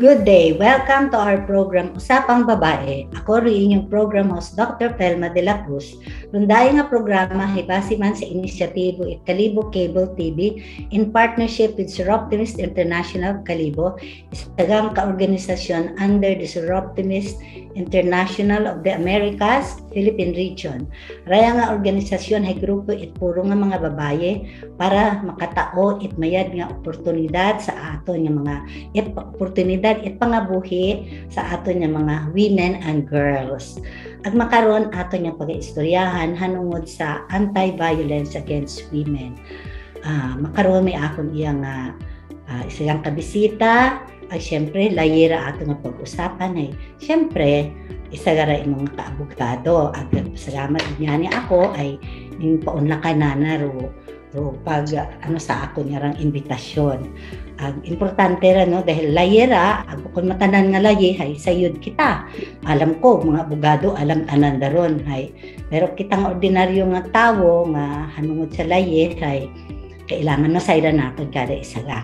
Good day! Welcome to our program Usapang Babae. Ako rin inyong program host Dr. Pelma de la Cruz. Rundayan nga programa hibasi man sa inisyatibo it Kalibo Cable TV in partnership with Seroptimist International Kalibo, isagang kaorganisasyon under the Seroptimist International of the Americas, Philippine Region. Raya nga organisasyon ay grupo it puro nga mga babae para makatao it mayad nga oportunidad sa aton nga mga it oportunidad it pangabuhi sa aton nga mga women and girls. Ag makaron aton nga pag-istoryahan hanungod sa anti-violence against women. Uh, makaroon may akong iyang uh, uh, isang kabisita. Ay siyempre layera ato nga pag-usapan ay siyempre isa gara imong kaabogado. At salamat niya ni ako ay ning paunlakan na ro ro pag ano sa ako niya rang imbitasyon ang importante ra no? Dahil layera ag kun matanan nga laye hay sayod kita. Alam ko mga abogado alam ananda ron hay. Pero kitang ordinaryo nga tawo nga hanungod sa laye hay kailangan na sayra naton kada isa ga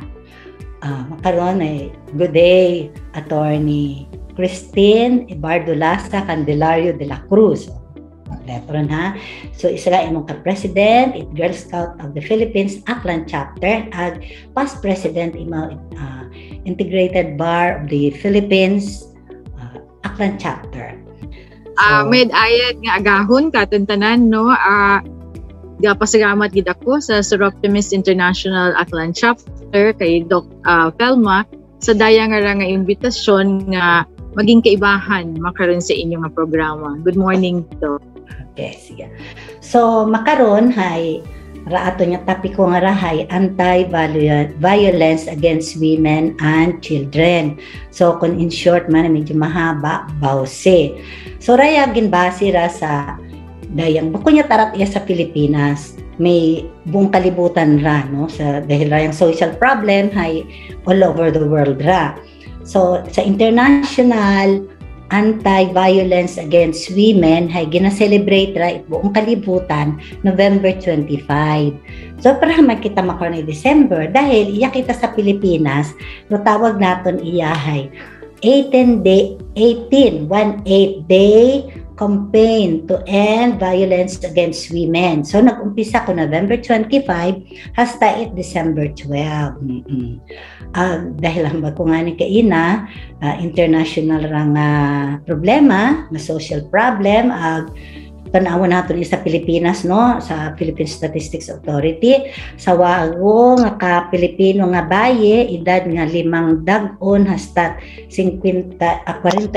uh, makaroon ay good day attorney Christine Ibardo Lasta Candelario de la Cruz Letron ha. So isa ka imong ka-president, it Girl Scout of the Philippines Aklan chapter ag past president imo uh, Integrated Bar of the Philippines uh, Aklan chapter. So, uh, med ayat nga agahon katuntanan no uh, gapasalamat gid ako sa Sir Optimist International Aklan chapter kay Doc uh, Felma sa daya nga nga imbitasyon nga maging kaibahan makaroon sa inyong programa. Good morning, Doc. Sige. So, makaron hay raato nga tapiko nga rahay anti-violence against women and children. So, kung in short man, medyo mahaba, bawse. So, raya ginbase ra sa dayang buko niya tarat iya sa Pilipinas may buong kalibutan ra no sa dahil ra yung social problem hay all over the world ra so sa international anti-violence against women hay gina-celebrate ra buong kalibutan November 25. So para makita makaroon ni December dahil iya kita sa Pilipinas no tawag naton iya hay 18 day 18 18 day campaign to end violence against women. So nag-umpisa ko November 25 hasta it December 12. Mm-hmm. Uh, dahil ang ko nga ni kaina, uh, international rang uh, problema, na social problem, uh, tanawa nato ni sa Pilipinas no? Sa Philippine Statistics Authority. Sa wago nga ka Pilipino nga baye edad nga limang dag-on hasta 50 ah, 49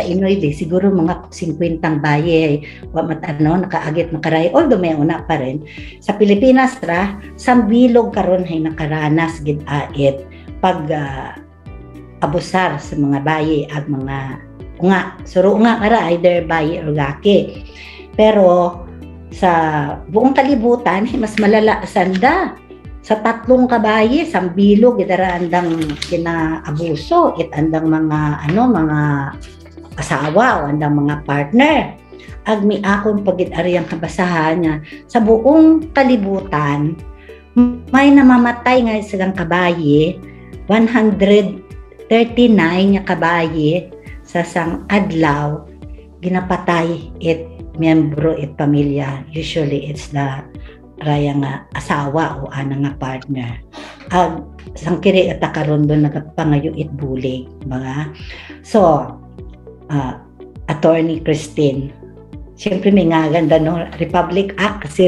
siguro mga 50 baye wa matano nakaagit makaray. Although may una pa rin. Sa Pilipinas ra sambilog karon hay nakaranas gid ait pag uh, abusar sa mga baye at mga nga suro nga ara either baye or laki pero sa buong kalibutan, mas malala sanda. Sa tatlong kabayi, sambilog, itara andang kinaabuso, it andang mga, ano, mga asawa o andang mga partner. Ag mi akong pagit ariyang kabasahan niya, sa buong kalibutan, may namamatay nga silang kabayi, 139 nga kabayi sa sang adlaw, ginapatay it miyembro it pamilya usually it's the raya nga asawa o ana nga partner. Ag sangkiri at karon doon nagapangayo it bulig mga. So uh, attorney Christine Siyempre may nga ganda no? Republic Act kasi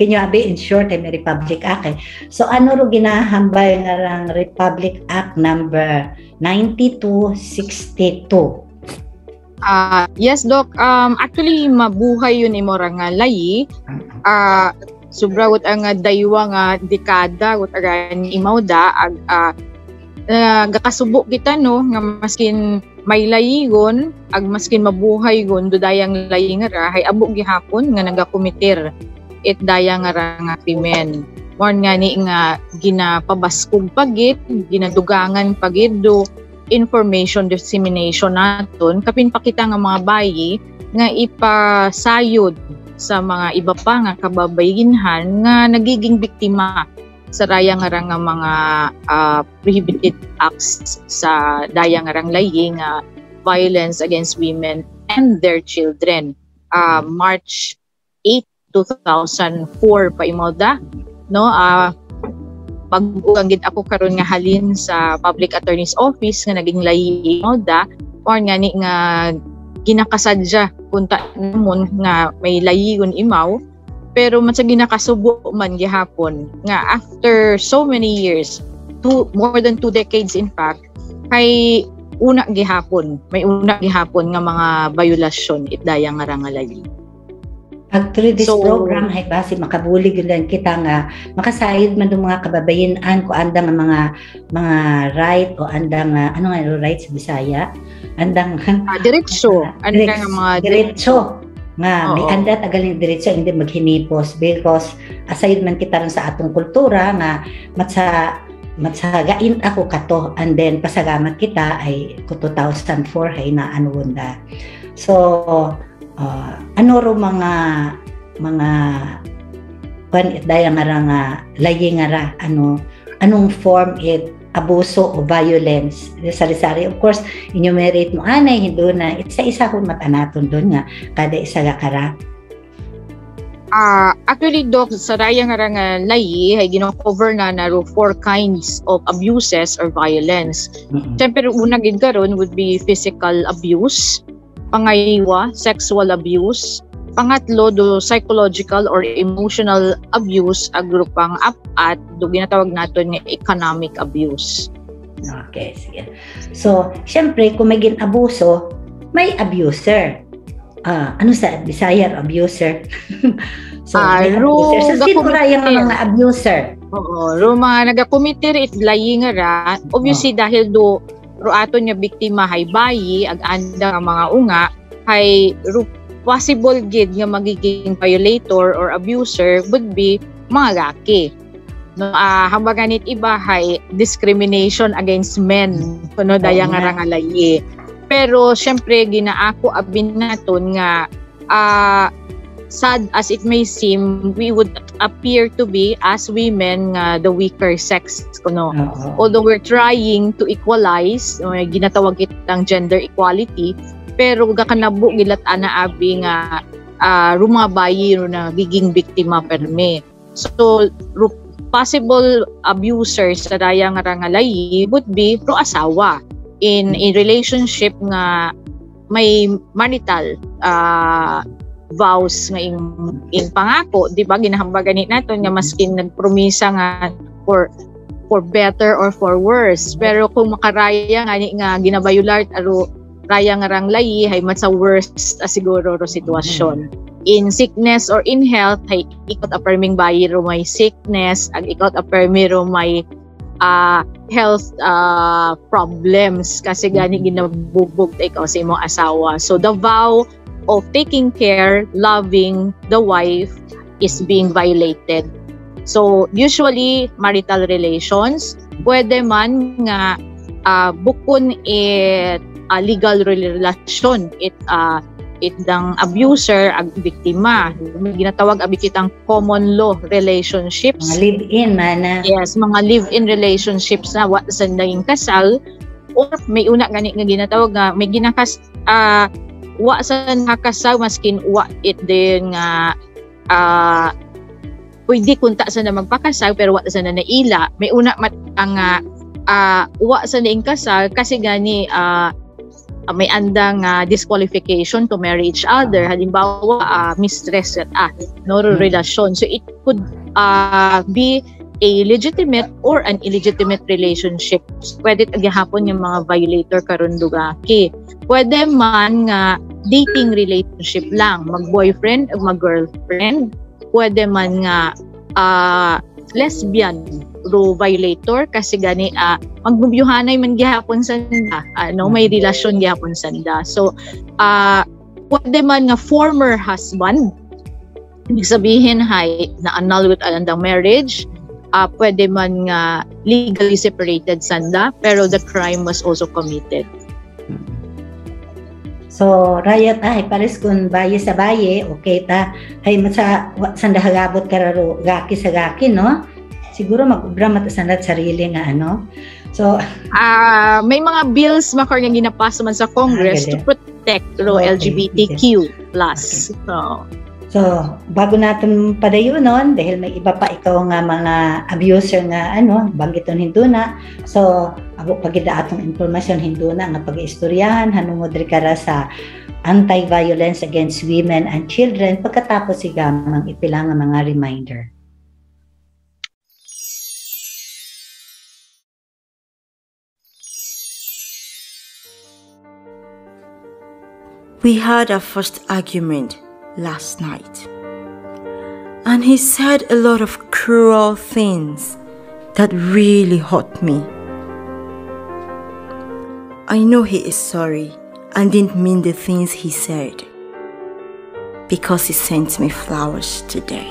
can you be in short ay may Republic Act eh. So ano ro ginahambay nga rang Republic Act number 9262 Uh, yes, Doc. Um, actually, mabuhay yun imo nga layi. Uh, sobra wat ang daywa nga dekada wat aran imaw da ag uh, uh, gakasubo kita no nga maskin may layigon ag maskin mabuhay gon do dayang layi nga ra hay abo gihapon nga nagakomiter it dayang nga ra nga krimen or nga ni nga ginapabaskog pagit ginadugangan pagid do information dissemination naton kapin pakita nga mga bayi nga ipasayod sa mga iba pa nga kababayinhan nga nagiging biktima sa raya nga nga mga uh, prohibited acts sa daya nga rang layi nga violence against women and their children. Uh, March 8, 2004 pa imoda no uh, pag gid ako karon nga halin sa public attorney's office nga naging layi imoda or nga ni nga ginakasadya kunta namon nga may layigon imaw. Pero man sa ginakasubo man gihapon nga after so many years two more than two decades in fact kay una gihapon may una gihapon nga mga violasyon itdaya nga rangalayi Actually, this so, program ay base makabulig lang kita nga makasayod man ng mga kababayan ko anda nga mga mga right o anda nga ano nga right sa Bisaya? Andang ah, diretso. Uh, anda nga mga diretso. Nga may anda tagaling diretso hindi maghinipos. Because aside man kita rin sa atong kultura nga matsa matsagain ako kato and then pasagamat kita ay ko 2004 ay na ano so uh, ano ro mga mga pan daya nga ra nga layi nga ra ano anong form it abuso o violence sa sari of course enumerate mo anay hindo na isa-isa ko matanaton doon nga kada isa ga kara Uh, actually, Doc, sa raya nga nga layi, ay gino-cover na naro four kinds of abuses or violence. Mm-hmm. Siyempre, una gid karon would be physical abuse, pangaywa, sexual abuse, pangatlo do psychological or emotional abuse agrupang apat do ginatawag naton nga economic abuse. Okay, sige. So, syempre kung may ginabuso, may abuser. Ah, ano sa Bisaya abuser? so, ah, ro, abuser. So, sino yung mga abuser? Oo, ro mga nagakomiter it lying ra. Obviously oh. dahil do ro ato niya biktima hay bayi ag anda nga mga unga hay possible gid nga magiging violator or abuser would be mga laki. No uh, hamba ganit iba hay discrimination against men. Kuno daya nga. rangalayi pero syempre ginaako abin naton nga uh, sad as it may seem, we would appear to be as women nga uh, the weaker sex kuno. Uh-huh. Although we're trying to equalize, uh, ginatawag kitang gender equality, pero gakanabo gilat ana abi nga uh, rumabayi na giging biktima perme. So possible abusers sa daya nga rangalay would be pro asawa in a relationship nga may marital uh, vows nga in, in pangako, di ba? Ginahambagan ni nato nga maskin nagpromisa nga for for better or for worse. Pero kung makaraya nga ni nga ginabayular aro raya nga rang layi hay mat sa worst uh, siguro ro sitwasyon. In sickness or in health hay ikot a perming bayi ro may sickness ag ikot a permi ro may uh, health uh, problems kasi gani ginabugbog ikaw sa imong asawa. So the vow of taking care, loving the wife is being violated. So, usually, marital relations, pwede man nga uh, bukon it uh, legal relasyon it uh, it dang abuser ag biktima. Ginatawag abi kitang common law relationships. Mga live-in mana yes mga live-in relationships na wa sa naging kasal. Or may una gani nga ginatawag nga may ginakas uh, wa sa nakasaw maskin wa it din nga uh, pwede kunta sa na magpakasal pero wa sa na naila. May una mat ang uh, wa sa naing kasal kasi gani uh, uh, may andang uh, disqualification to marry each other. Halimbawa uh, mistress at ah, no hmm. relasyon. So it could uh, be a legitimate or an illegitimate relationship. Pwede gihapon yung mga violator karon dugaki. Pwede man nga dating relationship lang, mag-boyfriend o mag-girlfriend. Pwede man nga uh, lesbian ro violator kasi gani uh, magbubyuhanay man gihapon sanda uh, no may relasyon gihapon sanda so uh, pwede man nga former husband ibig sabihin hay na annul with another marriage uh, pwede man nga legally separated sanda pero the crime was also committed. So, rayat ay pares kun baye sa baye, okay ta, ay masa sandahagabot kararo gaki sa gaki, no? siguro mag-ubra matasanat sarili nga ano. So, uh, may mga bills makor nga ginapasa man sa Congress ah, to protect ro okay, LGBTQ+. Okay. So, So, bago natin padayunon, dahil may iba pa ikaw nga mga abuser nga ano, banggiton hinduna. So, abo pagida atong impormasyon hinduna nga pag-istoryahan hanungod ri kara sa anti-violence against women and children pagkatapos sigamang ipila nga mga reminder. We had our first argument last night. And he said a lot of cruel things that really hurt me. I know he is sorry and didn't mean the things he said because he sent me flowers today.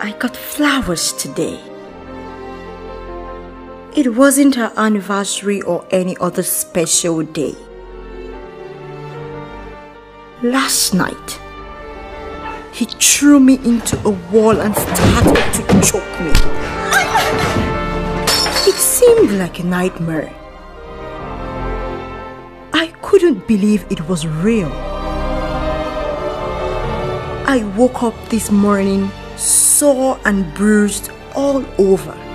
I got flowers today. It wasn't her anniversary or any other special day. Last night, he threw me into a wall and started to choke me. It seemed like a nightmare. I couldn't believe it was real. I woke up this morning sore and bruised all over.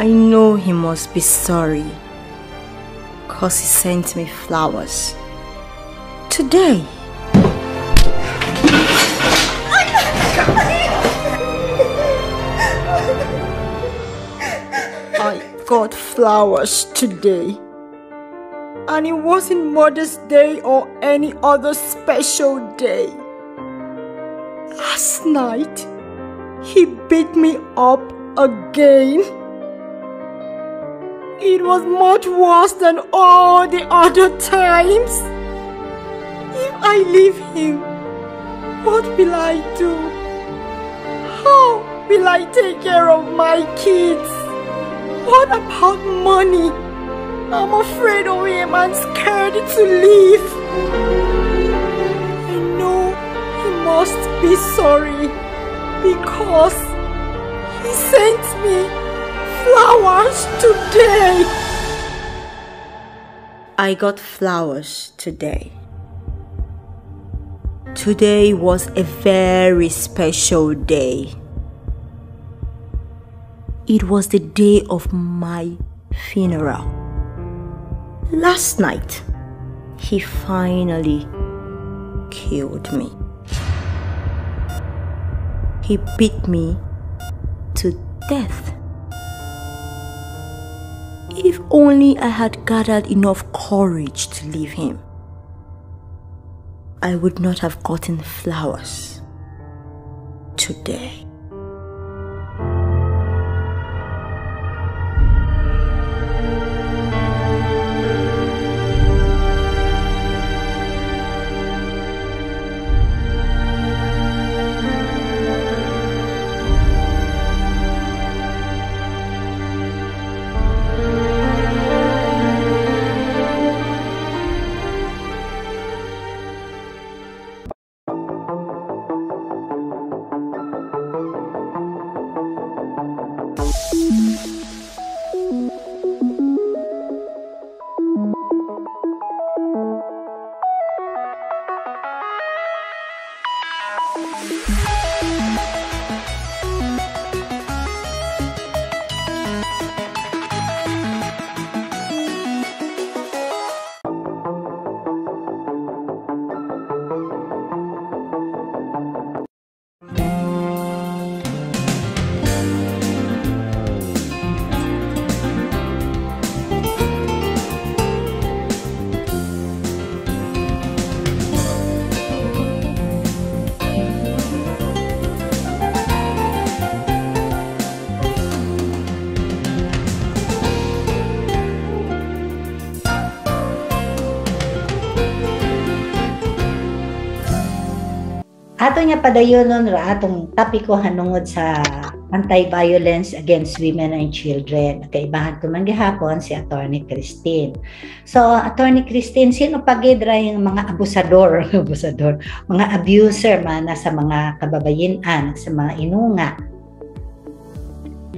I know he must be sorry because he sent me flowers. Today. I got flowers today. And it wasn't Mother's Day or any other special day. Last night, he beat me up again. It was much worse than all the other times. If I leave him, what will I do? How will I take care of my kids? What about money? I'm afraid of him and scared to leave. I know he must be sorry because he sent me flowers today. I got flowers today. Today was a very special day. It was the day of my funeral. Last night, he finally killed me. He beat me to death. If only I had gathered enough courage to leave him, I would not have gotten flowers today. Niya padayonon ra atong tapiko hanungod sa Anti-Violence Against Women and Children. Kaibahan ko man gihapon si Attorney Christine. So, Attorney Christine, sino pagidra yung mga abusador, abusador, mga abuser man sa mga kababayinan, sa mga inunga?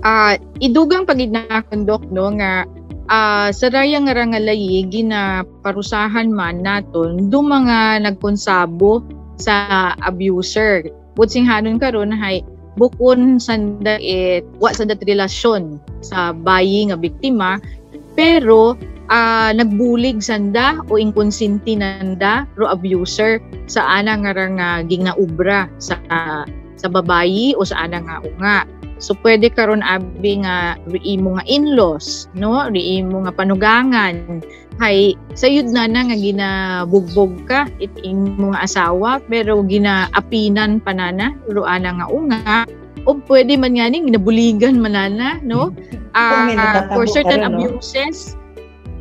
Uh, idugang pagid na kondok no nga uh, sa raya nga rangalay gina parusahan man naton do mga nagkonsabo sa abuser. Putsing hanon karon hay bukon sanda it wa sa dat relasyon sa bayi nga biktima pero uh, nagbulig sanda o inkonsinti nanda ro abuser sa ana nga nga ginaubra sa sa babayi o sa ana nga unga So pwede karon abi nga riimo nga in-laws, no? Riimo nga panugangan. Hay sayud na na nga ginabugbog ka it imo nga asawa pero ginaapinan panana ruana nga unga o pwede man nga ning ginabuligan manana, no? Uh, for certain abuses.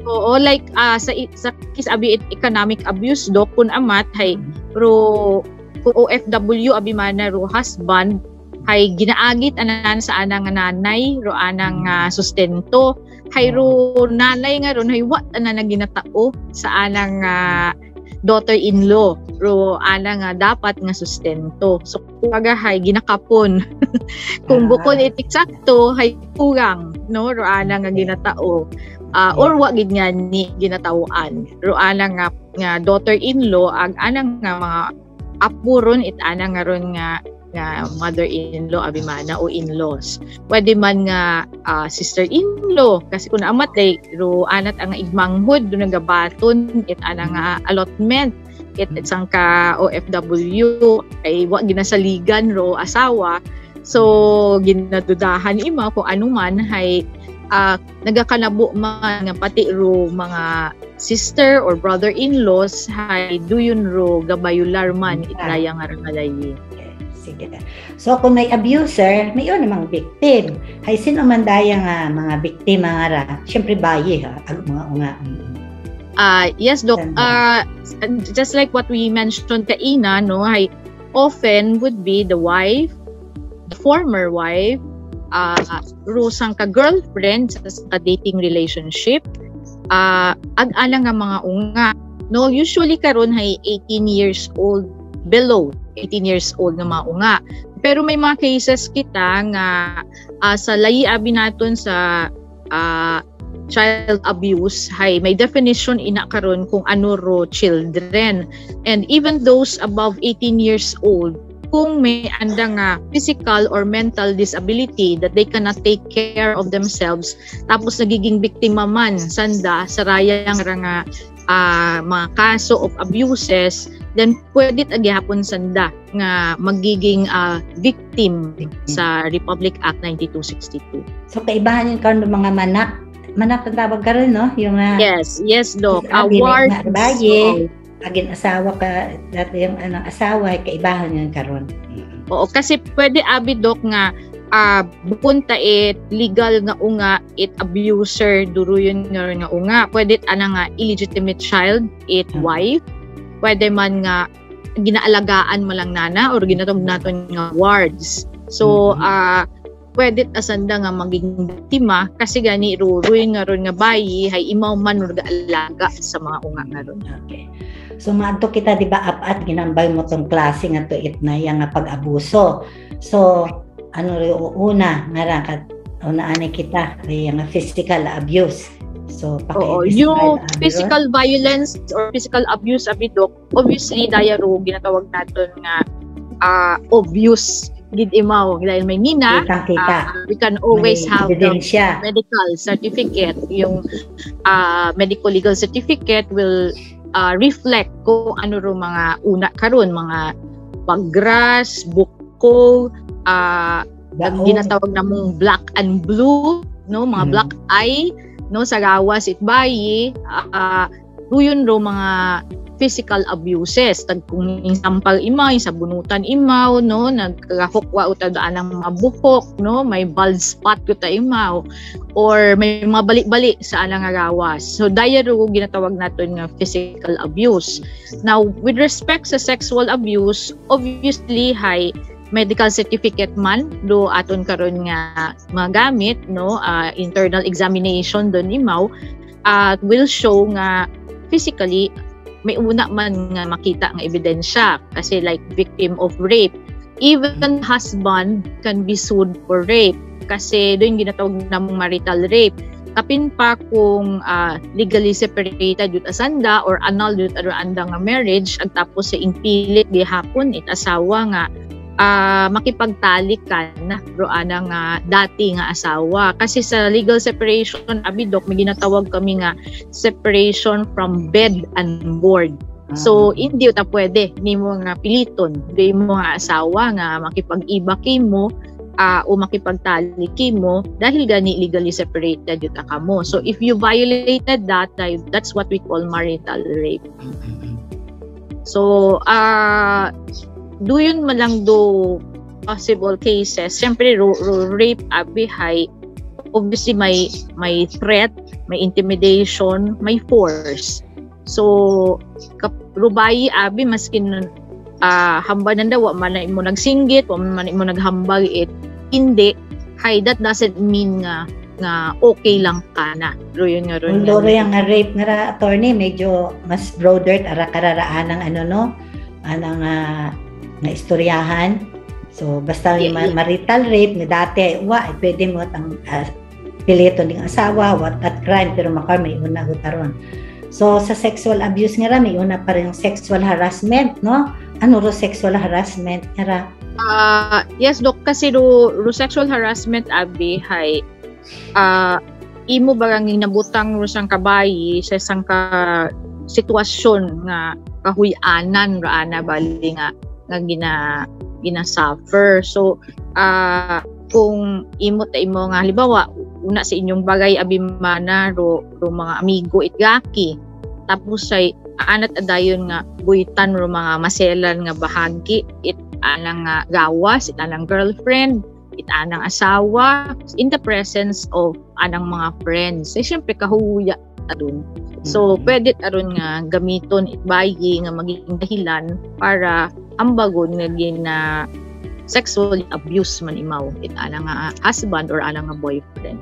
Oo, like uh, sa sa kis abi economic abuse do kun amat hay pro OFW abi man ro husband hay ginaagit anan sa anang nanay ro anang uh, sustento. Hay ro nanay nga ron hay wat ana na ginatao sa anang uh, daughter-in-law. Ro ana nga dapat nga sustento. So kuwaga hay ginakapon. Kung bukod itik sakto hay kurang no? Ro ana nga ginatao. Uh, or wa gid nga ni ginatawaan ro ana nga nga daughter-in-law ag anang nga mga apo ron it ana nga ron nga nga mother-in-law abimana o in-laws. Pwede man nga uh, sister-in-law. Kasi kung amat day ro anat ang igmanghod do nagabaton it ana nga allotment it isang ka OFW ay wa ginasaligan ro asawa. So ginadudahan ima kung ano man hay uh, nagakanabo man nga pati ro mga sister or brother-in-laws hay duyon ro gabayular man itlaya nga rangalay Sige. So kung may abuser, may yun namang victim. Hay sino man daya nga mga biktima nga ra, syempre bayi ha, ag mga unga. Uh, yes, Doc. Uh, just like what we mentioned kaina, no, hay often would be the wife, the former wife, uh, rusang ka girlfriend sa, sa dating relationship, uh, ag-ala nga mga unga. No, usually karon hay 18 years old below 18 years old na maunga. Pero may mga cases kita nga uh, sa layi abi naton sa uh, child abuse hay may definition ina karon kung ano ro children and even those above 18 years old kung may anda nga physical or mental disability that they cannot take care of themselves tapos nagiging biktima man sanda sa rayang nga uh, mga kaso of abuses then pwede agyapon sanda nga magiging uh, victim sa Republic Act 9262. So kaibahan yung karon mga manak manak ang tawag karon no yung uh, Yes, yes doc. Award baye agin asawa ka dati yung ano asawa kaibahan yung karon. Oo, kasi pwede abi doc nga uh, bukod ta it legal nga unga it abuser duro yun nga, nga unga pwede ana nga illegitimate child it hmm. wife pwede man nga ginaalagaan mo lang nana or ginatog naton nga wards. So, uh, pwede asanda nga maging biktima kasi gani ruruy nga ron nga bayi hay imaw man ur alaga sa mga unga nga ron. Okay. So maadto kita di ba apat ginambay mo tong klase nga to it na yang pag-abuso. So ano una nga ra una ani kita yung physical abuse. So, Oo, yung physical violence or physical abuse abi dok, obviously daya ro ginatawag naton nga uh, obvious gid imaw dahil may nina kita. Uh, we can always may have the medical certificate. Yung uh, medical legal certificate will uh, reflect kung ano ro mga una karon mga paggrass buko uh, ang ginatawag namong black and blue no mga hmm. black eye no sa gawas itbayi uh, ruyon ro mga physical abuses. Tag kung sampal imaw sa bunutan imaw no nagkahukwa uta daan ang mga no may bald spot ko ta imaw or may mga balik-balik sa anang gawas. So daya ro ginatawag naton nga physical abuse. Now with respect sa sexual abuse obviously hay medical certificate man do aton karon nga magamit no? Uh, internal examination don imaw at uh, will show nga physically may una man nga makita nga ebidensya kasi like victim of rape. Even husband can be sued for rape kasi doon ginatawag namong marital rape. Kapin pa kung uh, legally separated yun asanda or annulled yun anda nga marriage at tapos sa impilit gihapon it asawa nga uh, makipagtalik ka na roana nga dati nga asawa kasi sa legal separation abidok may ginatawag kami nga separation from bed and board So, ah. hindi ta pwede ni mo nga piliton, di mo nga asawa nga makipag-iba mo uh, o makipagtali mo dahil gani legally separated yung ka mo. So if you violated that, that's what we call marital rape. So, uh, do yun mo lang do possible cases. Siyempre, ro, ro, rape, abihay, obviously may may threat, may intimidation, may force. So, kap, rubayi abi maskin uh, hamba nanda wa man mo nagsinggit wa man mo naghambag it hindi hay that doesn't mean nga nga okay lang ka na. Pero yun nga ron. Kung yung nga rape nga attorney, medyo mas broader ara kararaan ng ano no, anang uh, nga istoryahan. So basta yeah, yung marital rape ni dati, wa eh, pwede mo tang uh, pilito ning asawa, what that crime pero makar may una utaron. So sa sexual abuse nga ra may una pa rin sexual harassment, no? Ano ro sexual harassment nga ra? Uh, yes, Dok, kasi ro, ro sexual harassment, abi, hay, uh, imo barang nabutang ro sang kabayi sa isang ka sitwasyon nga kahuyanan ra ana bali nga nga gina gina suffer so uh, kung imo ta imo nga halimbawa una sa inyong bagay abimana ro, ro mga amigo itgaki tapos say anat adayon nga buitan ro mga maselan nga bahagi it anang uh, gawas, it anang girlfriend, it anang asawa, in the presence of anang mga friends. Eh, syempre, kahuya adun. So, mm-hmm. pwede aron nga gamiton itbayi nga magiging dahilan para ambagon nga gina sexual abuse man imaw it anang nga husband or anang nga boyfriend.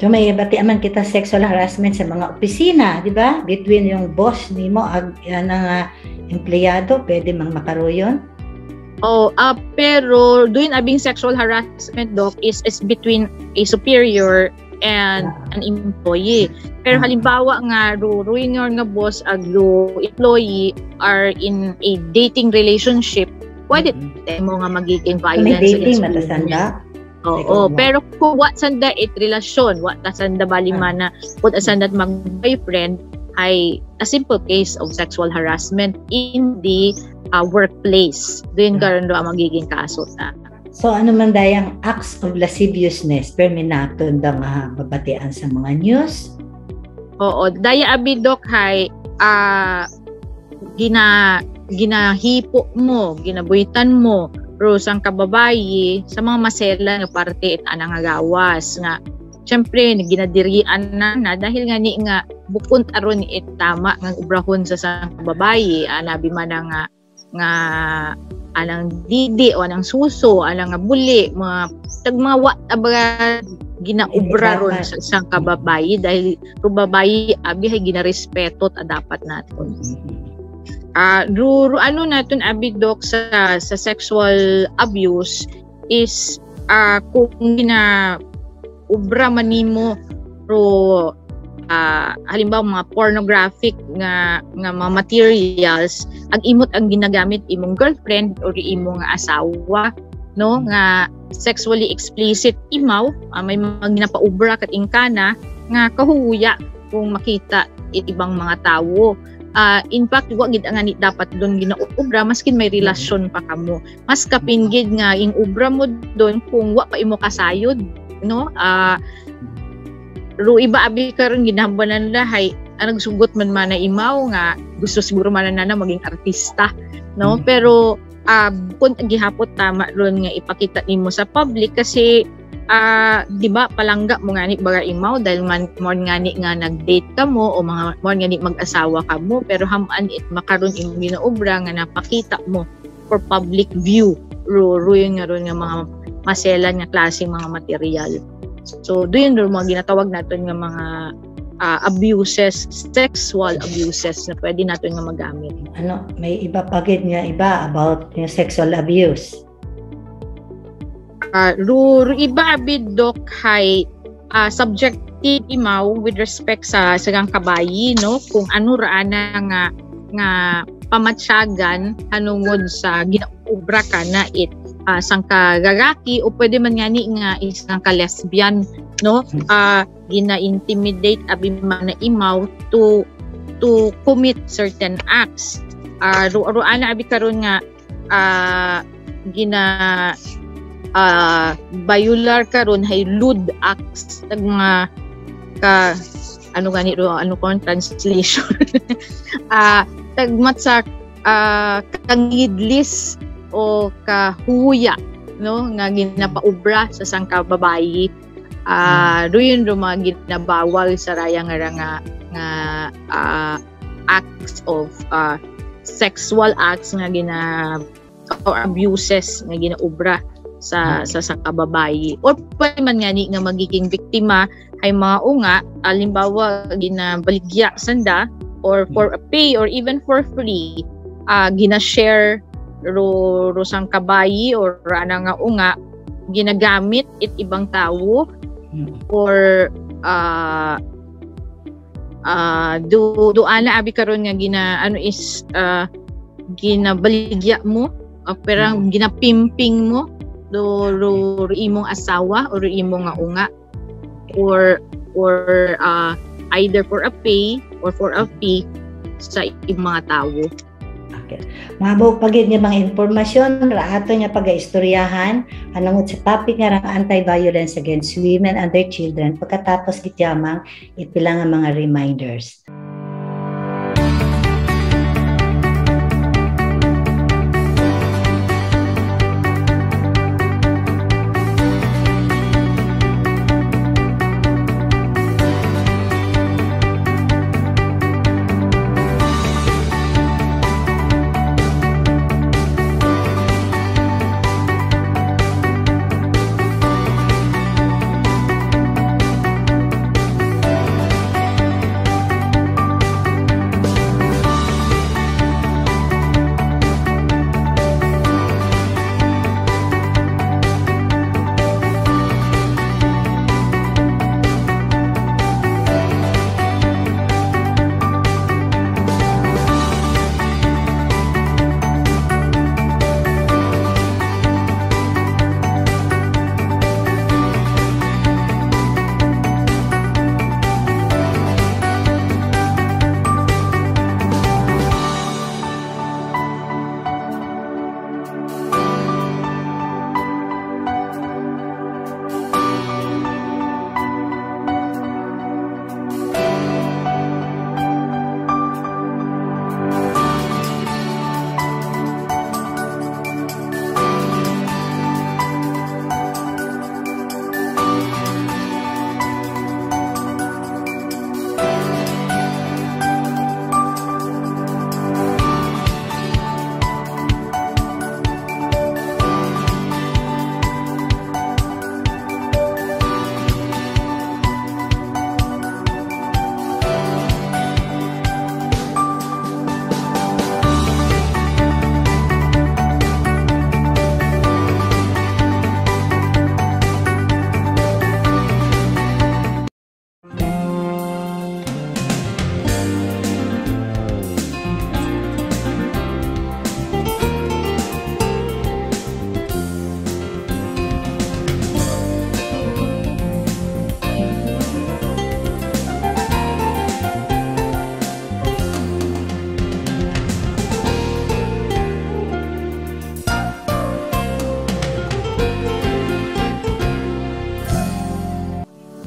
So may bati man kita sexual harassment sa mga opisina, di ba? Between yung boss nimo ag yan nga empleyado, pwede mang makaroyon. Oh, uh, pero doing abing sexual harassment doc is is between a superior and an employee. Pero halimbawa nga ruinor nga boss ag employee are in a dating relationship, pwede mm-hmm. mo nga magiging violence. May dating matasanda. Oo, oh, pero kung what sanda it relasyon, what sanda bali man na put asanda mag boyfriend, ay a simple case of sexual harassment in the uh, workplace. Doon hmm. karon do ang magiging kaso ta. So ano man dayang acts of lasciviousness perminato da nga babatian sa mga news? Oo, daya abidok hay uh, gina ginahipo mo, ginabuhitan mo rosang kababayi sa mga masela nga parte it anang gawas nga syempre ginadirian na na dahil nga ni nga bukod aron it tama nga ubrahon sa sang babayi anabi man nga nga anang didi o anang suso anang nga buli mga tag mga wa tabaga ginaubra ron sa isang kababayi dahil ro babayi abi hay ginarespeto ta dapat naton ah uh, ru, ru ano naton abi dok sa sa sexual abuse is uh, kung gina ubra man nimo ro uh, halimbawa mga pornographic nga nga mga materials ang imot ang ginagamit imong girlfriend or imong asawa no? Nga sexually explicit imaw uh, may mga ginapaubra kat ingkana nga kahuya kung makita it ibang mga tawo uh, in fact wa gid nga dapat doon ginaubra maskin may relasyon pa kamo mas kapinggid nga ing ubra mo doon kung wa pa imo kasayod no? Uh, ro iba abi karon ginahambanan lahay ang nagsugot man man na imaw nga gusto siguro man na maging artista no mm-hmm. pero uh, kung gihapot tama ron nga ipakita nimo sa public kasi uh, di ba palangga mo nga ni baga imaw dahil man mo nga ni nga nag-date ka mo o mga mo nga ni mag-asawa ka mo pero haman it makaron imong ginaobra nga napakita mo for public view ro, ro yun nga ron nga mga maselan nga klaseng mga material. So, doon ro mga ginatawag natin nga mga uh, abuses, sexual abuses na pwede natin nga magamit. Ano, may iba pa gid nga iba about yung sexual abuse. Uh, ro, ro iba abid dok hay uh, subjective imaw with respect sa sagang kabayi no kung ano ra na nga nga pamatsyagan hanungod sa ginaubra ka na it uh, sangka gagaki o pwede man nga ni nga isang ka lesbian no uh, gina-intimidate abi man na imaw to to commit certain acts. Uh, ro ro ana abi karon nga uh, gina uh, bayular karon hay lewd acts tag mga ka ano gani ro ano kon translation. Uh, tagmat sa uh, kangidlis o kahuya no nga ginapaubra sa sangka babayi uh, do yun do mga ginabawal sa raya nga nga nga uh, acts of uh, sexual acts nga gina or abuses nga ginaubra sa sa sa kababayi or pwede man nga ni nga magiging biktima ay mga unga alimbawa ginabaligya sanda or for a pay or even for free uh, gina-share ro, ro sang kabayi or ana nga unga ginagamit it ibang tawo or uh, uh, do do ana abi karon nga gina ano is uh, ginabaligya mo uh, perang ginapimping mo do ro, ro imong asawa or imong nga unga or or uh, either for a pay or for a fee sa mga tawo. Okay. Mabaw pagid nga mga impormasyon ra ato nga pagaistoryahan anong sa topic nga rang anti-violence against women and their children pagkatapos gityamang ipila nga mga reminders.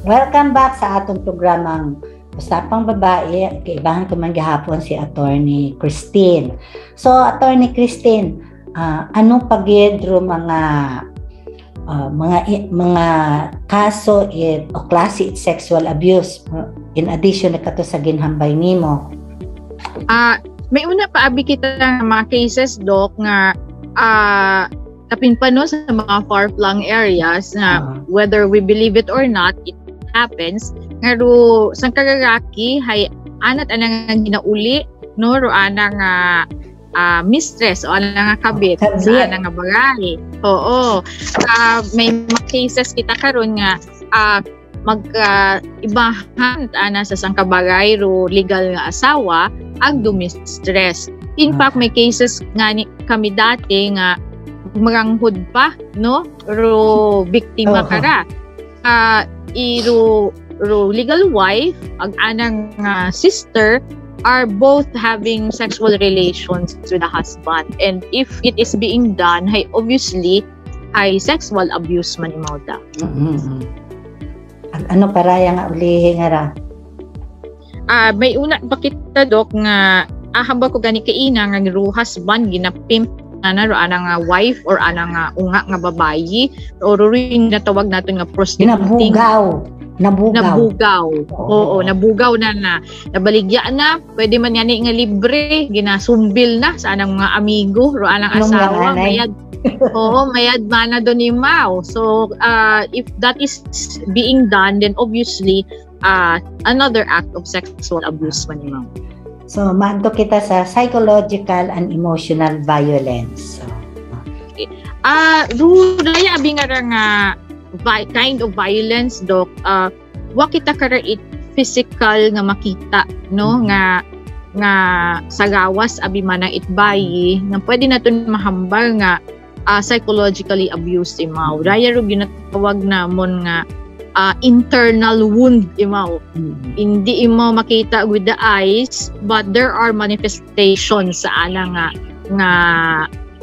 Welcome back sa atong programang Usapang Babae. Kaibahan ko man gihapon si Attorney Christine. So, Attorney Christine, uh, anong pagidro mga uh, mga mga kaso it o klase it sexual abuse in addition na kato sa ginhambay nimo? Ah, uh, may una pa abi kita nga mga cases dok nga uh, kapin pa no sa mga far-flung areas na Ah. whether we believe it or not, it happens. Nga ro, sa kagaraki, hay anat anang nga ginauli, no, ro anang nga ah, mistress o anang nga kabit, sa anang nga bagay. Oo. Ah, may mga cases kita karon nga ah, magka-ibahan ana sa sang kabagay ro legal nga asawa ag dumistress. In Ah. fact, may cases nga ni, kami dati nga maranghod pa, no? Ro biktima Oho. kara. Ah, iro ro legal wife ag anang nga sister are both having sexual relations with the husband and if it is being done hay obviously ay sexual abuse man imaw da. Ang ano paraya nga ulihi nga ra? Ah, may una pa kita dok nga ahamba ko gani kaina nga ro husband ginapimp na na ro ana nga wife or ana nga unga nga babayi or rin natawag naton nga prostituting Nabugaw. Nabugaw. nabugaw. Oo, Oo. nabugaw na na. Nabaligya na, pwede man yani nga libre, ginasumbil na sa anang mga amigo, ro anang asawa, mayad. Oo, mayad man na doon ni Mao. So, uh, if that is being done, then obviously, uh, another act of sexual abuse man ni Mao. So, maanto kita sa psychological and emotional violence. So, Ah, uh, raya abi nga nga vi- kind of violence dok. Ah, wa kita kara it physical nga makita no Mhm. nga nga sa gawas abi man ang itbayi nga pwede naton mahambal nga ah, psychologically abused imaw. Raya ro ginatawag namon nga ah, internal wound imaw. mm, Hindi imo makita with the eyes but there are manifestations sa ana nga nga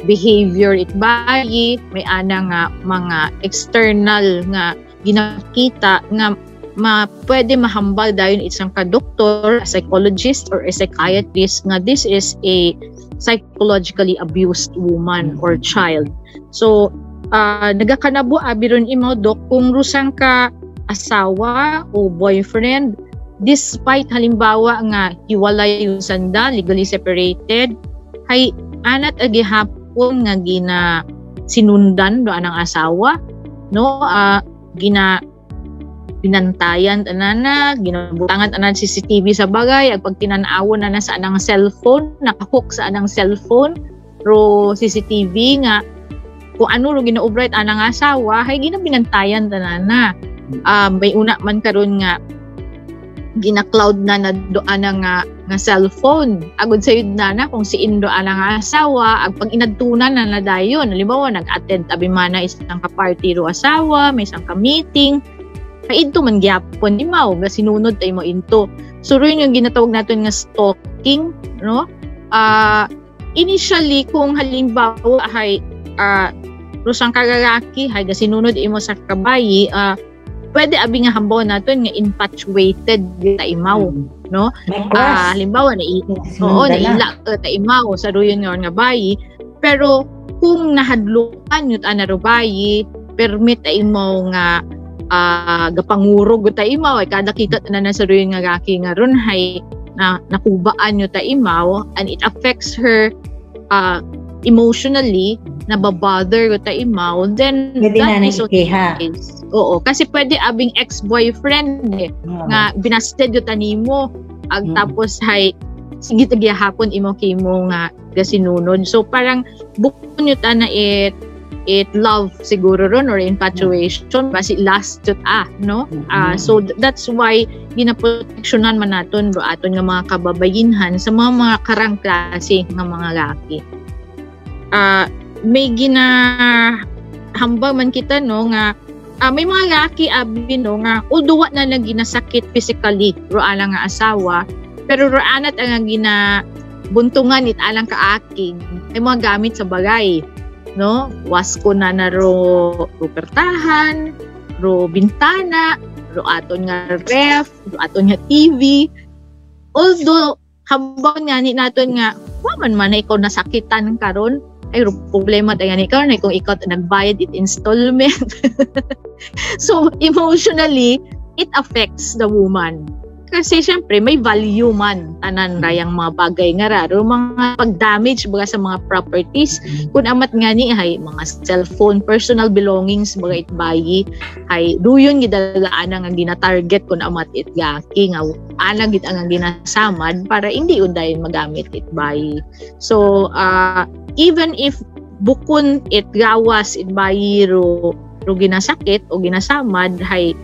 behavior it bayi may ana nga mga external nga ginakita nga ma pwede mahambal dayon isang ka doktor, a psychologist or a psychiatrist nga this is a psychologically abused woman or child. So uh, nagakanabo abi ron imo dok kung rusang ka asawa o boyfriend despite halimbawa nga hiwalay yung sanda legally separated hay anat agi hapon nga gina sinundan do anang asawa no? Ah, gina binantayan tanana ginabutangan tanan CCTV sa bagay ag pag tinan-awon na sa anang cellphone nakahook sa anang cellphone ro CCTV nga kung ano ro ginaoperate anang asawa hay ginabinantayan tanana um, may una man karon nga gina-cloud na na doan na nga nga cellphone. Agud sayud na na kung si Indo ana nga asawa ag pag inadtunan na na dayon halimbawa nag-attend abi man na isang ka party ro asawa may isang ka meeting kaidto man gyapon di mao nga sinunod tay mo into. So ro yun yung ginatawag natin nga stalking no? Ah initially kung halimbawa ah rusang kagalaki hay ga sinunod imo sa kabayi ah pwede abi nga hambaw naton nga infatuated kita imaw mm. no? Ah crush. halimbawa na Oo, Sinundan na. naila ka ta imaw sa ruyon nga nga bayi. Pero kung nahadlukan yun ana ro bayi, permit ay imo nga ah gapangurog ta imaw ay kada kita na na sa ruyon nga gaki nga ron hay na nakubaan nyo ta imaw and it affects her ah emotionally nababother ko ta imaw then Pwede na that is okay. naikiha. Oo, kasi pwede abing ex-boyfriend eh Oo. nga binasted yung tanimo ag Mm. tapos hay sige tagya hapon imo kimo nga gasinunod so parang bukon yung ta na it it love siguro ron or infatuation basi last to ah no Mm. so th- that's why ginaproteksyonan man naton ro aton nga mga kababayinhan sa mga mga karang klase nga mga laki ah may gina hamba man kita no nga ah, may mga laki abi no nga although wa na lang ginasakit physically ro alang nga asawa pero ro anat ang gina buntungan it alang kaakig ay mga gamit sa bagay no? Wasko na na ro ro pertahan ro bintana ro aton nga ref ro aton nga TV although habang nga ni naton nga wa man man ikaw nasakitan karon ay ro problema tayo ni karon ay kung ikaw nagbayad it installment. So emotionally it affects the woman kasi syempre may value man tanan rayang mga bagay nga raro mga pag-damage baga sa mga properties kun amat nga ni hay mga cellphone personal belongings baga itbayi hay duyon gidalaan nga gina-target kun amat it gaki nga ana gid ang ginasamad para hindi unday magamit itbayi so uh, even if bukon it gawas itbayi ro ro ginasakit o ginasamad hay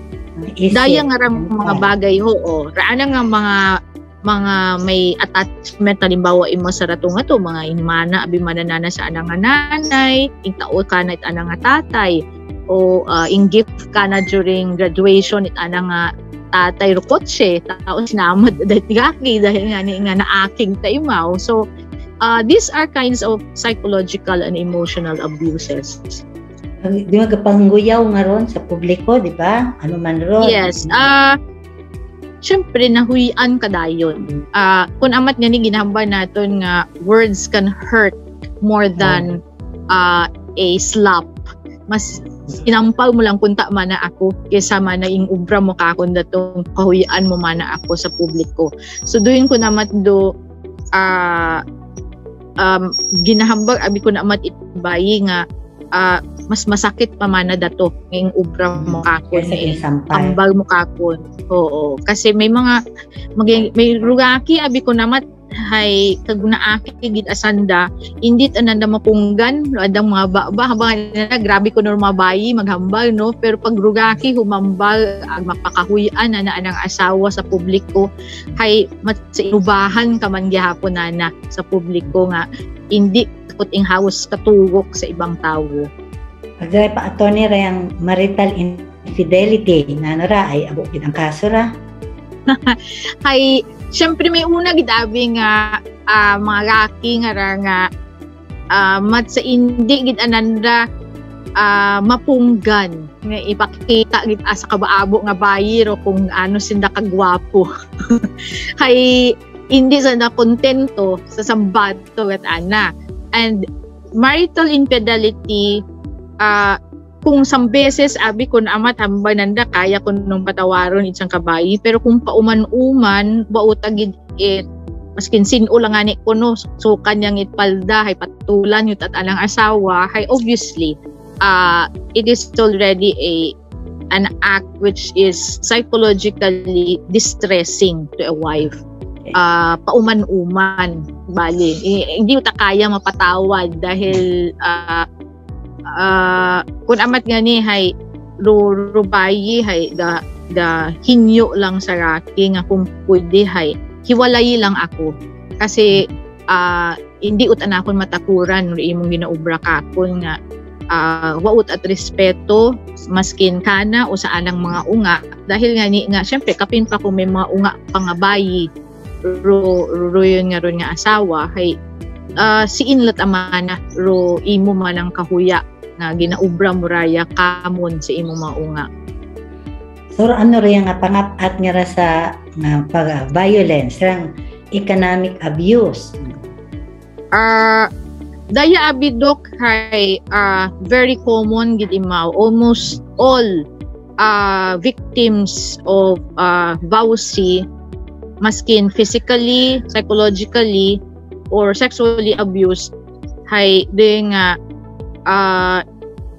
Daya nga ram mga bagay ho o. Raana nga mga mga may attachment halimbawa imo sa rato nga to mga inmana abi mananana sa anang nanay ingtao ka na it anang tatay o uh, in gift ka na during graduation it anang tatay ro kotse tao sinamad dahil gaki dahil nga ni nga naaking taimaw so uh, these are kinds of psychological and emotional abuses di magpangguyaw nga ron sa publiko, di ba? Ano man ron. Yes. Uh, Siyempre, nahuyan ka dayon. Uh, kung amat nga ni ginahambay naton nga words can hurt more than uh, a slap. Mas inampaw mo lang kunta mana ako kaysa mana ing ubra mo kakon datong kahuyaan mo mana ako sa publiko. So doon ko namat do uh, um, ginahambag abi ko namat itbayi nga uh, mas masakit pa man na dato ngayong ubra mo kakon eh, ambal mo kakon. Oo kasi may mga mag, may rugaki abi ko namat hay kagunaaki gid asanda indit ananda mapunggan adang mga baba habang na grabe ko normal bayi maghambal no? Pero pag rugaki humambal ag mapakahuyan na anang asawa sa publiko hay mat sa inubahan ka man gihapon na sa publiko nga hindi put ing house katugok sa ibang tao. Pagdari pa ato ni rayang marital infidelity na nara ay abo ang kaso ra. Hay syempre may una gid abi nga uh, mga laki nga ra nga uh, mat sa indi gid ananda uh, mapunggan nga ipakita gid asa kabaabo nga bayiro kung ano sinda kagwapo. Hay hindi sa na kontento sa sambat to at ana And marital infidelity, uh, kung sam beses abi kun amat hambay nanda kaya kun nung patawaron isang kabayi. Pero kung pauman-uman bautagid it. Maskin sin ulang ani kuno so kanyang itpalda hay patulan yut at alang asawa hay obviously uh, it is already a an act which is psychologically distressing to a wife uh, pauman-uman. Bali eh, hindi ta kaya mapatawad dahil uh, uh, kun amat nga ni hay ro rubayi hay da da hinyo lang sa raki nga kung pwede hay hiwalay lang ako. Kasi uh, hindi ut anakon matakuran no imong ginaubra kakon nga uh, waut at respeto maskin kana o sa anang mga unga. Dahil nga ni nga syempre kapin pa kung may mga unga pangabayi ro ro yun nga ron nga asawa hay uh, si inlat amana ro imo manang kahuya nga ginaubra mo raya kamon sa imo maunga So ano rin nga pangapat nga ra sa nga pag violence rang economic abuse. Uh, daya abidok hay uh, very common gid imaw almost all uh, victims of uh, vowsy maskin physically, psychologically, or sexually abused, hay di nga uh,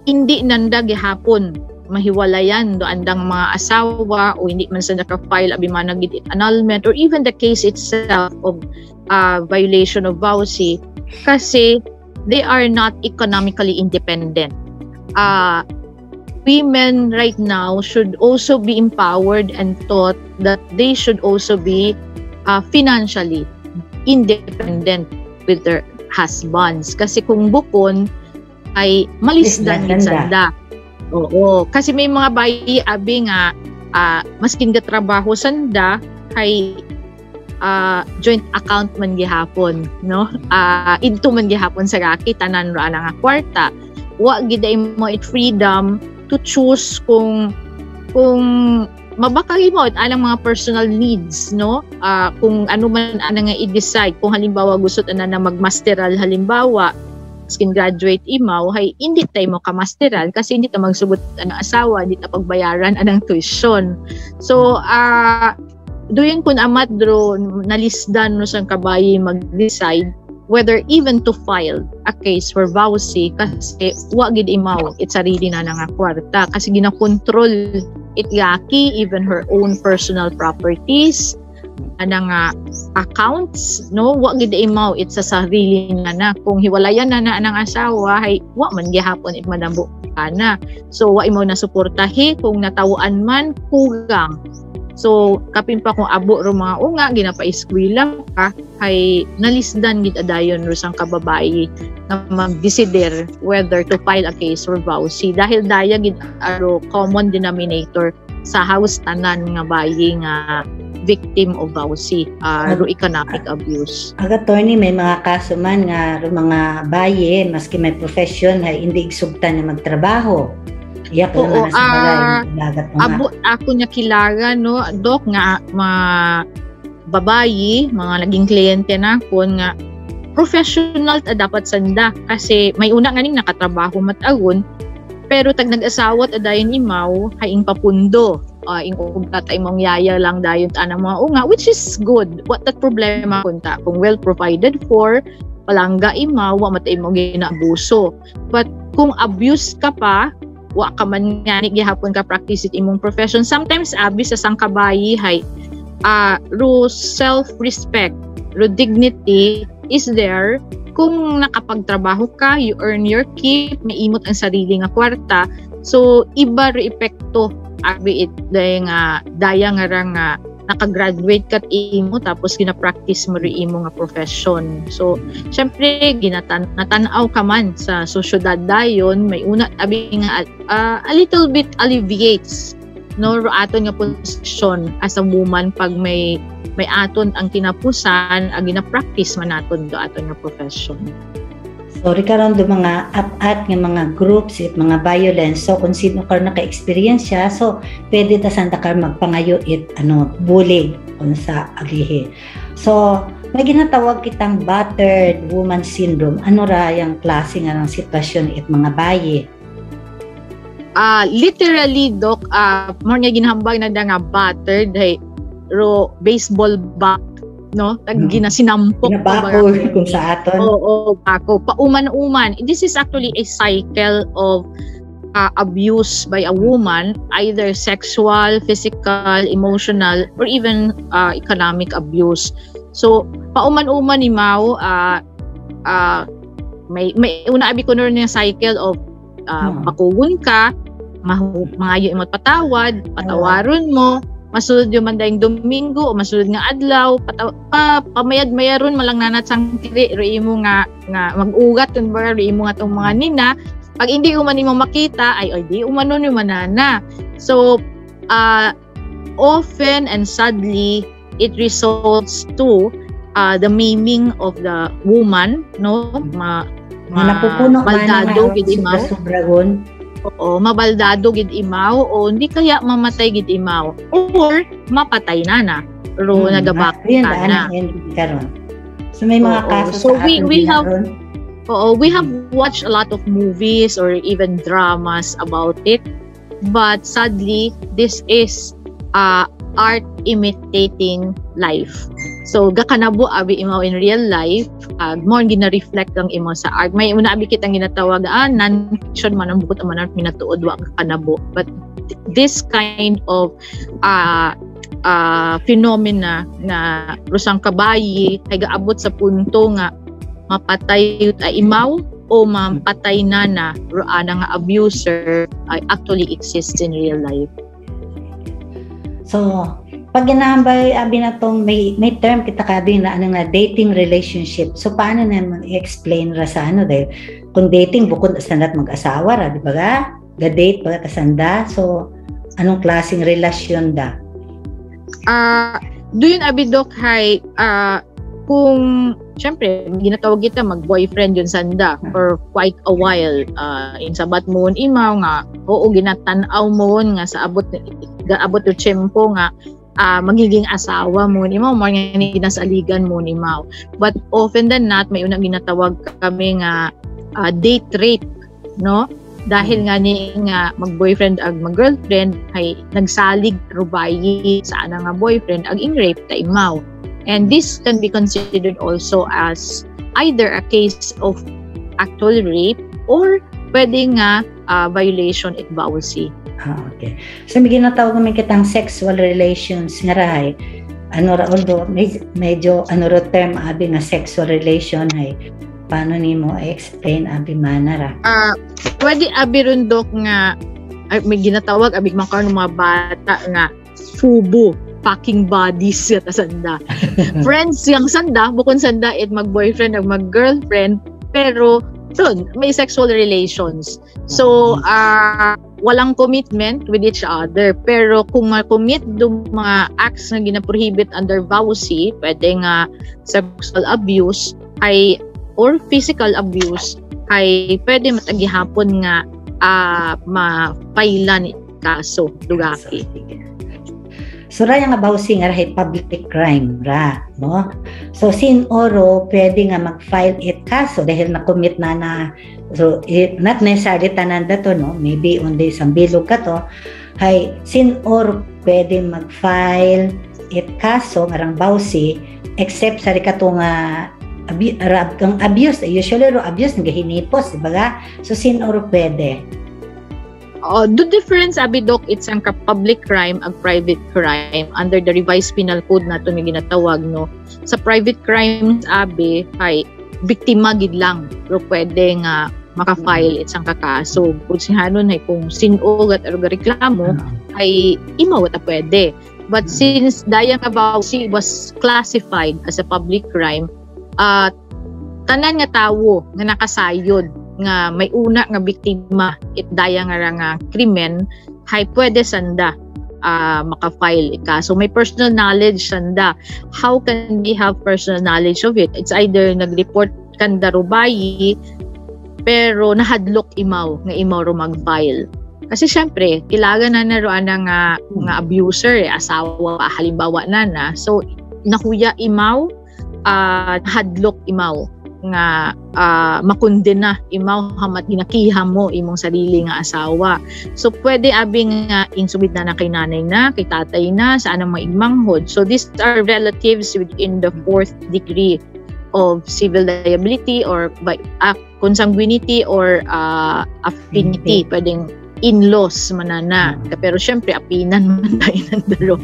hindi nanda gihapon mahiwalayan do andang mga asawa o hindi man sa naka-file abi man annulment or even the case itself of uh, violation of vowsy kasi they are not economically independent. Uh, women right now should also be empowered and taught that they should also be uh, financially independent with their husbands. Kasi kung bukon, ay malisdan gid sanda. Oo. Kasi may mga bayi abi nga uh, maskin ga trabaho sanda kay uh, joint account man gihapon no uh, idto man gihapon sa raki tanan ra nga kwarta wa gid mo it freedom to choose kung kung mabakay mo alang mga personal needs no? Uh, kung ano man ana nga i-decide. Kung halimbawa gusto na na magmasteral halimbawa skin graduate imaw hay hindi tay mo ka masteral kasi hindi ta magsubot ang asawa hindi ta pagbayaran anang tuition. So uh, doon kun amat dro nalisdan no sang kabayi mag-decide whether even to file a case for vowsy kasi wa gid imaw it sarili na nga kwarta. Kasi ginakontrol it yaki even her own personal properties anang uh, accounts no? Wa gid imaw it sa sarili nga na. Kung hiwalayan na na anang asawa hay wa man gihapon it madambo kana so wa imaw na suportahi kung natawaan man kugang So, kapin pa kung abo ro mga unga, ginapa-eskwela ka, ay nalisdan gid adayon ro sang kababayi na mag-decider whether to file a case for vowsy. Dahil daya gid aro common denominator sa house tanan nga bayi nga victim of vowsy, uh, ro economic abuse. Aga attorney may mga kaso man nga ro mga bayi maski may profession ay hindi igsugtan na magtrabaho Iya po Oo, ah, abo, ako niya kilala no? Dok nga ma babayi mga naging kliyente na ko nga professional ta dapat sanda. Kasi may una nga ning nakatrabaho matagon pero tag nag-asawa ta dayon imaw haing papundo. Uh, ing ugtat ay mong yaya lang dayon ta mga unga which is good. What that problema kunta kung well provided for palangga imaw wa matay mo ginaabuso but kung abuse ka pa wa ka man nga ni gihapon ka practice it imong profession. Sometimes abi sa sang kabayi hay uh, ro self respect ro dignity is there. Kung nakapagtrabaho ka you earn your keep may imot ang sarili nga kwarta. So iba ro epekto abi it daya nga daya nga ra nga nakagraduate kat imo tapos gina-practice mo ri imo nga profession. So, syempre ginatan natanaw ka man sa sosyedad dayon may una abi nga uh, a little bit alleviates no aton nga position as a woman pag may may aton ang kinapusan ag gina-practice man naton do aton nga profession. Sorry karon do mga up-at nga mga groups it mga violence so kung sino ka naka-experience siya so pwede ta santa kar magpangayo it ano bullying kung sa agihi. So may ginatawag kitang battered woman syndrome. Ano ra yung klase nga ng sitwasyon it mga bayi? Uh, literally, Doc, uh, more nga ginhambag na nga battered, hey, ro baseball bat no? Tag ginasinampok bako kung sa aton oo oh, bako pauman-uman. This is actually a cycle of uh, abuse by a woman either sexual physical emotional or even uh, economic abuse. So pauman-uman ni Mao uh, uh, may may una abi ko na cycle of uh, hmm. pakugon ka mahayo imot patawad patawaron mo masulod yung mandayang Domingo o masulod nga adlaw pata, pa, pamayad mayaron malang nanat sang tili ro imo nga nga mag-ugat kun ba ro imo nga tong mga nina. Pag hindi uman nimo makita ay ay di umano ni manana. So uh, often and sadly it results to uh, the maiming of the woman no? Ma, ma napupuno man ang sobragon Oo, mabaldado gid imaw o hindi kaya mamatay gid imaw or mapatay na na. Pero hmm, nagabak ka na. karon. So may mga oo, kaso so we we have Oo, we have watched a lot of movies or even dramas about it. But sadly, this is uh, art imitating life. So gakanabo abi imo in real life, uh, more gina-reflect ang imo sa art. May una abi kitang ginatawag ah non-fiction man ang bukod man minatuod wa kanabo. But this kind of uh, uh, phenomena na rusang kabayi ay gaabot sa punto nga mapatay ay imaw o mapatay na na ana nga abuser ay actually exists in real life. So, pag ginahambay abi na tong may may term kita kabi na ano nga dating relationship. So paano na i-explain ra sa ano dahil kung dating bukod sa nat mag-asawa ra di ba ga? Ga-date pag kasanda. So anong klaseng relasyon da? Ah, uh, do yun abi dok hay uh, kung syempre ginatawag kita mag-boyfriend yun sanda for quite a while uh, in sabat mo imaw nga oo ginatan-aw mo nga sa abot gaabot yung tiyempo nga uh, magiging asawa mo ni mo, mga ginasaligan mo ni Mao. But often than not, may unang ginatawag kami nga uh, date rape, no? dahil nga ni nga mag-boyfriend ag mag-girlfriend ay nagsalig rubayi sa ana nga boyfriend ag in-rape ta imaw. And this can be considered also as either a case of actual rape or pwede nga uh, violation at bawsi. Ah, okay. So, may ginatawag naman kitang sexual relations nga rahay. Ano ra, although med- medyo ano ro term abi nga sexual relation ay paano ni mo explain abi manara? Ah, uh, pwede abi ron dok nga ay, may ginatawag abi man karon mga bata nga fubo fucking bodies sa sanda. Friends yang sanda, bukod sanda it mag-boyfriend ag mag-girlfriend, pero doon, may sexual relations. So, uh, walang commitment with each other. Pero kung ma-commit do mga acts na gina-prohibit under VAUSI, pwede nga sexual abuse ay or physical abuse ay pwede matagihapon nga uh, ma-failan kaso dugaki. So raya nga bawsi nga rahay public crime ra, no? So sin oro pwede nga mag-file it kaso dahil na-commit na na so it, not necessarily tanan to no? Maybe only isang bilog ka to. Hay sin oro pwede mag-file it kaso nga rang bawsi except sa rikato nga abi, kang abuse usually ro abuse nga hinipos diba so sin oro pwede uh, the difference abi dok it's ang public crime ag private crime under the revised penal code nato ni ginatawag no? Sa private crimes abi ay biktima gid lang. Pero pwede nga maka-file isang kakaso. Kung sihanon ay kung sinog at reklamo ay imaw ta pwede. But since dayang she was classified as a public crime uh, tanan nga tawo nga nakasayod nga may una nga biktima it daya nga nga krimen hay pwede sanda uh, maka-file ka. So may personal knowledge sanda. How can we have personal knowledge of it? It's either nag-report kan darubayi pero nahadlok imaw nga imaw ro mag-file. Kasi syempre, kilaga na naroan na nga, nga abuser, eh, asawa, halimbawa na na. So, nakuya imaw, uh, hadlok imaw nga uh, makundena imaw hamat ginakiha mo imong sarili nga asawa. So pwede abing nga uh, insubit na na kay nanay na, kay tatay na, sa anang maigmanghod. So these are relatives within the fourth degree of civil liability or by uh, consanguinity or uh, affinity. Pwedeng in-laws manana. Mm. Pero syempre, apinan man tayo ng dalo,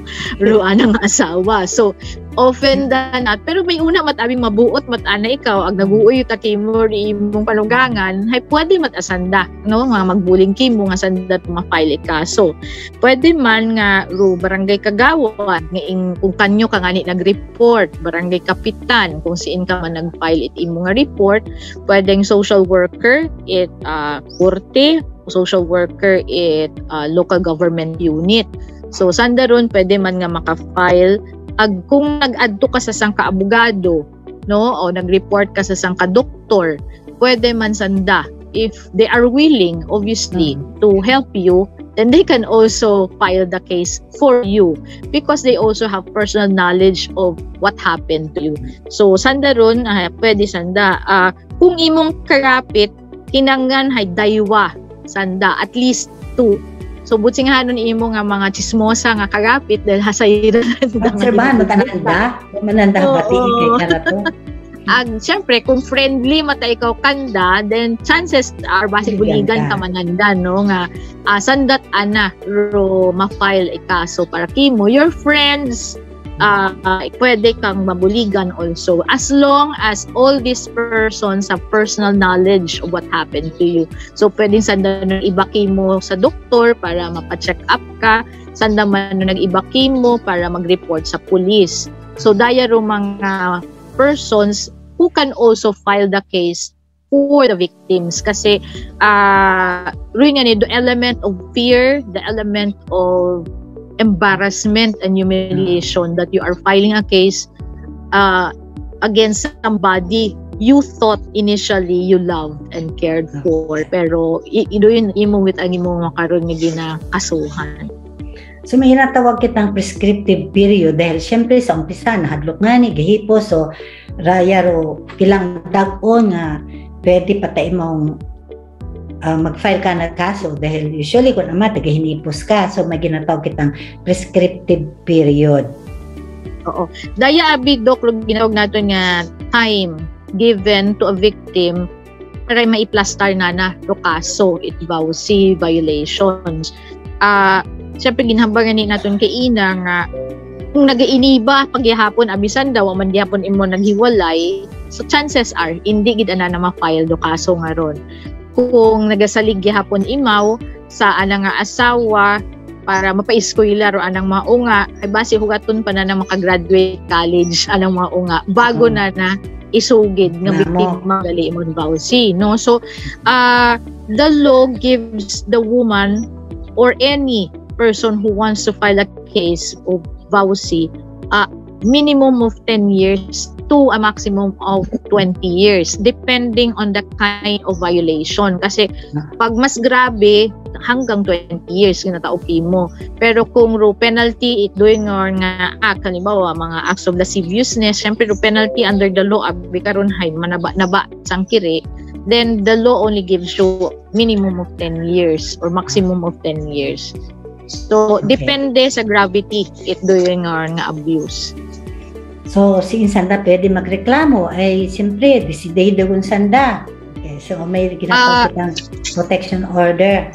ruan ng asawa. So, often na, pero may una matabing mabuot matana ikaw, ag naguoy ta kimo imong panugangan, hay pwede matasanda, no? Nga magbuling kimo nga sanda ma-file ka. So, pwede man nga ro barangay kagawad, nga ing, kung kanyo ka ngani nag-report, barangay kapitan, kung siin ka man nag-file it imo nga report, pwedeng social worker, it uh, kurte, social worker at uh, local government unit. So sanda ron pwede man nga maka-file ag kung nag-adto ka sa sangka abogado no o nag-report ka sa sangka doktor, pwede man sanda if they are willing obviously mm. to help you then they can also file the case for you because they also have personal knowledge of what happened to you. So, sanda ron, uh, pwede sanda. Uh, kung imong karapit, kinangan hay daywa sanda at least two. So buti nga nun imo nga mga chismosa nga karapit dahil hasayran Obserbahan mo tananda, mananda pati kay karato. Ag syempre kung friendly mata ikaw kanda then chances are basi buligan ka mananda no? Nga uh, sandat ana ro ma-file ikaso para kimo your friends uh, pwede kang mabuligan also as long as all these persons have personal knowledge of what happened to you. So pwedeng sanda nung ibaki mo sa doktor para mapa-check up ka, sanda man nung nag-ibaki mo para mag-report sa police. So daya mga persons who can also file the case for the victims kasi uh, rin yan, the element of fear, the element of embarrassment and humiliation that you are filing a case uh, against somebody you thought initially you loved and cared for. Pero ito yun imo with ang imo makaroon nga ginakasuhan. So may hinatawag kitang prescriptive period dahil syempre sa umpisa nahadlok nga ni gahipo so raya ro kilang dag-on nga pwede patay mong uh, mag-file ka ng kaso dahil usually kung naman tagahinipos ka so may ginatawag kitang prescriptive period. Oo. Daya abi dok ginawag nato nga time given to a victim para maiplastar na na ro kaso it si violations. Ah, uh, syempre ginhambangan ni naton kay ina nga kung nagainiba pagyahapon abisan daw man gihapon imo naghiwalay so chances are hindi gid ana na ma-file do kaso nga ron kung nagasalig gihapon imaw sa ana nga asawa para mapa-eskwela ro anang mga unga ay base hugaton pa na na makagraduate college anang mga unga bago hmm. na na isugid nga biktima dali mo bawsi no? So uh, the law gives the woman or any person who wants to file a case of VAUSI, uh, minimum of 10 years to a maximum of 20 years depending on the kind of violation. Kasi pag mas grabe hanggang 20 years kinataupi mo. Pero kung ro penalty it doing or nga act halimbawa mga acts of lasciviousness syempre ro penalty under the law abi karon hay manaba naba sang kiri then the law only gives you minimum of 10 years or maximum of 10 years So, okay. depende sa gravity it doing or nga abuse. So, si insanda pwede magreklamo ay siyempre, desidido kung sanda. Okay, so, may ginagawa uh, protection order.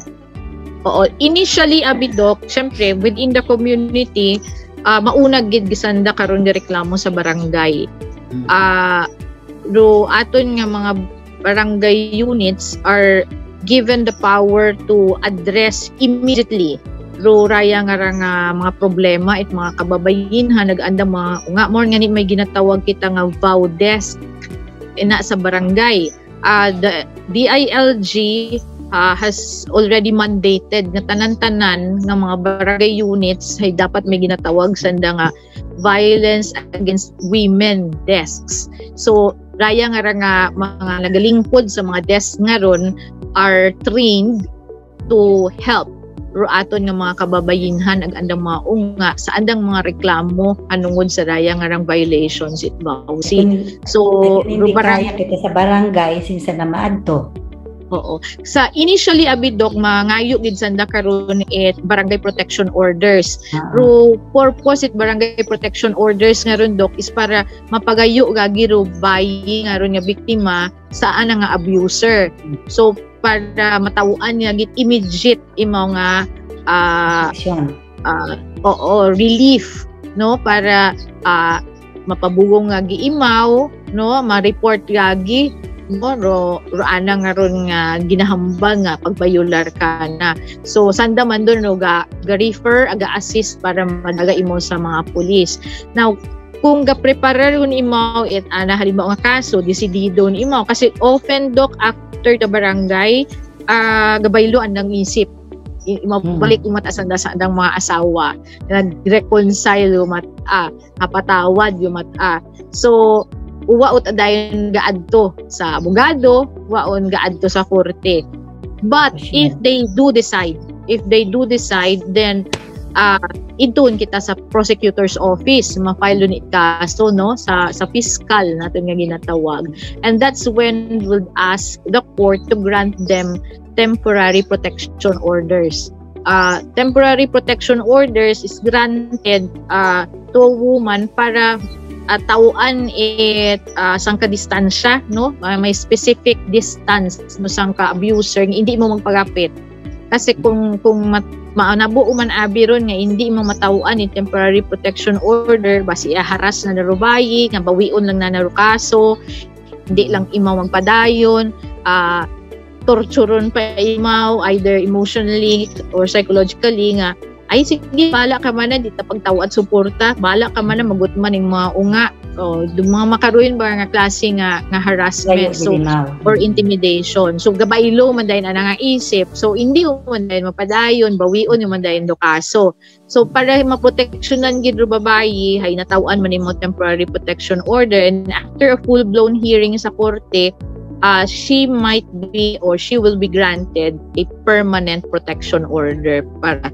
Oo. Initially, abidok, siyempre, within the community, uh, mauna gid gisanda karon reklamo sa barangay. Hmm. Uh, do aton nga mga barangay units are given the power to address immediately ro raya nga nga mga problema it mga kababayin ha naganda mga nga more nga ni may ginatawag kita nga vow desk ina sa barangay. Uh, the DILG uh, has already mandated nga tanan-tanan nga mga barangay units ay dapat may ginatawag sanda nga violence against women desks. So raya nga nga mga nagalingkod sa mga desk nga ron are trained to help ro aton nga mga kababayinhan ag andang mga unga sa andang mga reklamo anungod sa raya nga rang violations it bawsi so ro barangay kita sa barangay sinsa na maadto Oo. Sa initially abidok mangayo gid sanda karon it barangay protection orders. Uh-huh. Ro purpose it barangay protection orders nga ron dok is para mapagayo gagi ro bayi nga ron nga biktima sa ana nga abuser. So para matawuan niya git immediate imo nga uh, uh, oo relief no? Para uh, mapabugong nga giimaw no? Ma-report gagi no? Ro, ro ana nga ron nga ginahambal nga pagbayular ka na. So sanda man don no ga, ga refer aga assist para madaga imo sa mga pulis. Now kung ga prepare ron imo it ana halimbawa nga kaso desidido ni imo kasi often dok after the barangay uh, gabayloan ng isip. Mabalik hmm. umat asanda sa andang mga asawa. Nag-reconcile umat ah kapatawad umat ah. So uwaot adayon gaadto sa abogado waon gaadto sa korte. But if they do decide if they do decide then uh, idun kita sa prosecutor's office ma-file ni kaso no? Sa sa fiscal natin nga ginatawag. And that's when we'll ask the court to grant them temporary protection orders. Uh, temporary protection orders is granted uh, to a woman para uh, tauan it uh, sang ka distansya no? Uh, may specific distance no? Sang ka abuser hindi mo magpagapit. Kasi kung kung mat, ma, nabuo man abi ron nga hindi mo matawaan ni temporary protection order basi haras na narubayi nga bawion lang na narukaso hindi lang imaw magpadayon uh, torturon pa imaw either emotionally or psychologically nga ay sige bala ka man na dito pagtawa at suporta. Bala ka man na magutman ng mga unga. O oh, mga makaruin ba nga klase nga nga harassment so or intimidation. So gabaylo man dayon ana nga isip so hindi man dayon mapadayon bawion man dayon do kaso. So para maproteksyonan gid ro babayi hay natawan man imo temporary protection order. And after a full blown hearing sa korte uh, she might be or she will be granted a permanent protection order para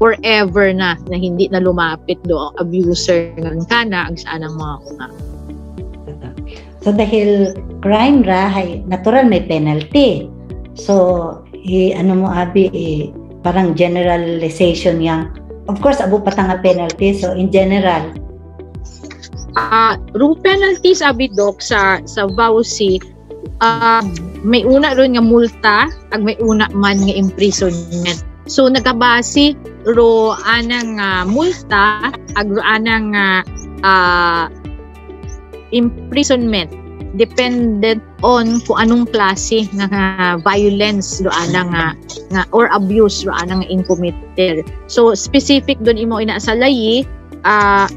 forever na na hindi na lumapit do ang abuser ng kana ang saan ang mga unga. So dahil crime ra hay natural may penalty. So i ano mo abi eh, parang generalization yang of course abo patang nga penalty so in general uh, rule penalties abi dok sa sa VAUSI uh, may una ron nga multa ag may una man nga imprisonment so nagabase ro anang uh, multa ag anang uh, uh, imprisonment dependent on kung anong klase nga uh, violence do anang nga, nga or abuse do anang incommitted so specific don imo ina sa layi uh,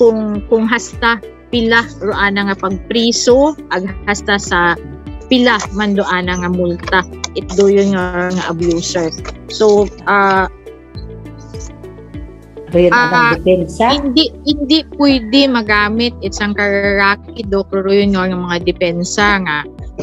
kung kung hasta pila ro ana nga pagpriso ag hasta sa pila man do ana nga multa. It do yun nga, nga abuser. So uh, yun uh, depensa? Hindi, hindi pwede magamit isang kararaki do yun nga mga depensa nga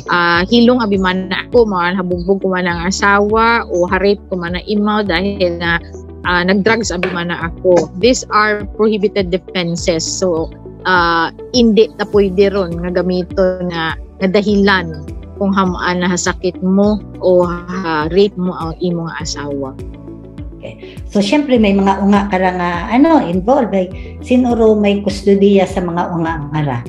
uh, hilong abiman na ako, mga habugbog ko man ang asawa o harip ko man na imaw dahil na uh, nag-drugs abiman na ako. These are prohibited defenses. So, uh, hindi na pwede ron nga gamito na, nga dahilan kung hamaan na sakit mo o uh, rape mo ang imong asawa. Okay. So, syempre may mga unga ka nga ano, involved. Like, sinuro may kustodiya sa mga unga nga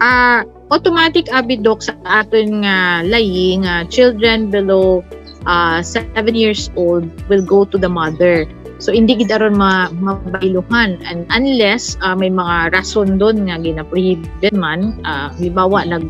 Ah, uh, automatic abidok sa aton nga layi nga children below uh, 7 years old will go to the mother. So hindi gid aron ma mabailuhan and unless uh, may mga rason doon nga gina-prohibit man uh, halimbawa nag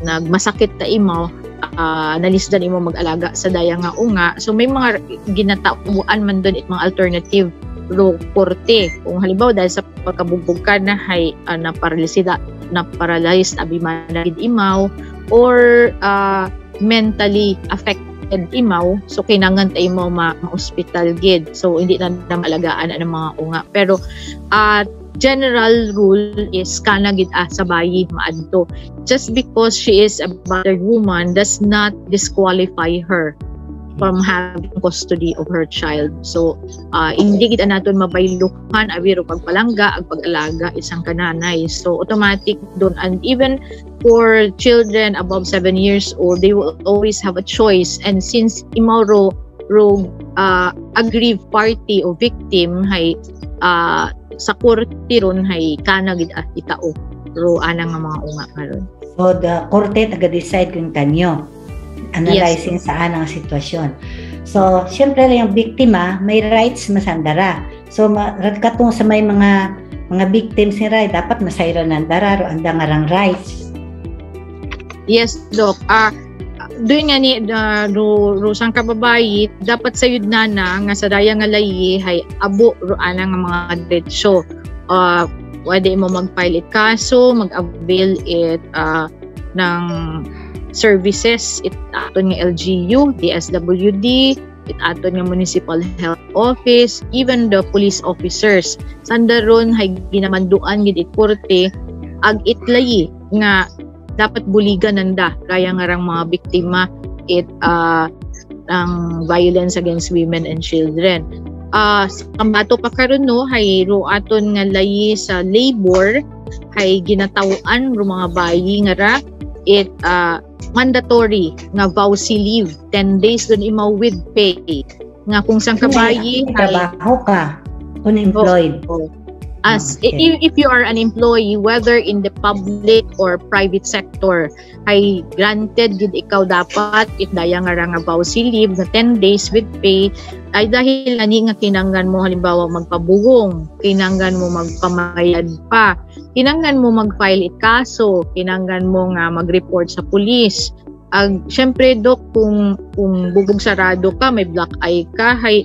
nagmasakit ta imo uh, nalisdan imo mag-alaga sa daya nga unga. So may mga ginatauan man doon it mga alternative ro korte kung halimbawa dahil sa pagkabugbog ka na hay uh, na paralisida na paralyzed abimanagid imaw or uh, mentally affected imaw so kailangan tayo mo ma-hospital gid. So hindi na malagaan ang mga unga. Pero uh, general rule is kana gid ah, sa bayi maadto just because she is a battered woman does not disqualify her from having custody of her child. So, uh, hindi kita natin mabaylukan awiro pagpalangga ag pag-alaga isang kananay. So, automatic doon. And even for children above 7 years old, they will always have a choice. And since imoro ro uh, aggrieved party o victim hay uh, sa korte ron hay kanagid at itao ro anang mga unga karon. So the korte taga-decide kung kanyo analyzing yes. saan ang sitwasyon. So, syempre yung biktima, may rights masandara. So, katong sa may mga mga victims ni Rai, dapat masayro ng dararo ang dangarang rights. Yes, Doc. Ah, uh, doon nga ni uh, ro, ro sang kababayi dapat sayud na na nga sa daya nga layi hay abo ro ana nga mga diretsyo uh, pwede mo mag-file it. Kaso mag-avail it uh, ng services. It aton nga LGU, DSWD, it aton nga Municipal Health Office, even the police officers. Sandaron hay ginamanduan gid it korte ag itlayi nga dapat buligan nanda kaya nga rang mga biktima it uh, ang violence against women and children. Uh, sa kambato pa karon no? Hay ro aton nga layi sa labor hay ginatawaan ro mga bayi nga ra. It uh, mandatory nga vowsy leave 10 days dun imaw with pay. Nga kung sang kabayi ay trabaho ka unemployed. Oh, oh. As okay. if, if you are an employee whether in the public or private sector ay granted gid ikaw dapat if daya nga nga vowsy leave na 10 days with pay ay dahil ani nga kinanggan mo halimbawa magpabugong kinanggan mo magpamayad pa kinanggan mo mag-file it kaso, kinanggan mo nga mag-report sa pulis. Ag syempre dok kung kung bubog sarado ka, may black eye ka, hay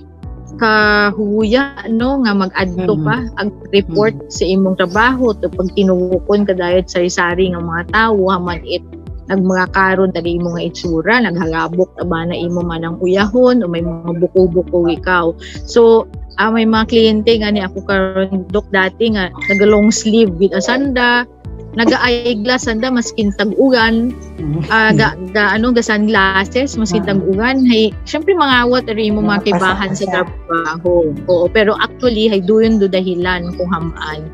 kahuya no nga mag-adto pa mm-hmm. ag report mm-hmm. sa imong trabaho to pag tinukon ka dayot sa sari nga mga tawo haman it nagmanga karon tadi imo nga itsura naghalabok ta ba na imo man ang uyahon o may mga buko-buko ikaw so ah, may mga kliyente nga ni ako karon dok dati nga naga long sleeve with asanda naga-eyeglass sanda maskin tag-ugan. Uh, ga, ga ano ga sunglasses maskin ah. tag-ugan. Hay syempre mga awat ri mo mga kibahan sa trabaho. Oo pero actually hay duyon do dahilan kung hamaan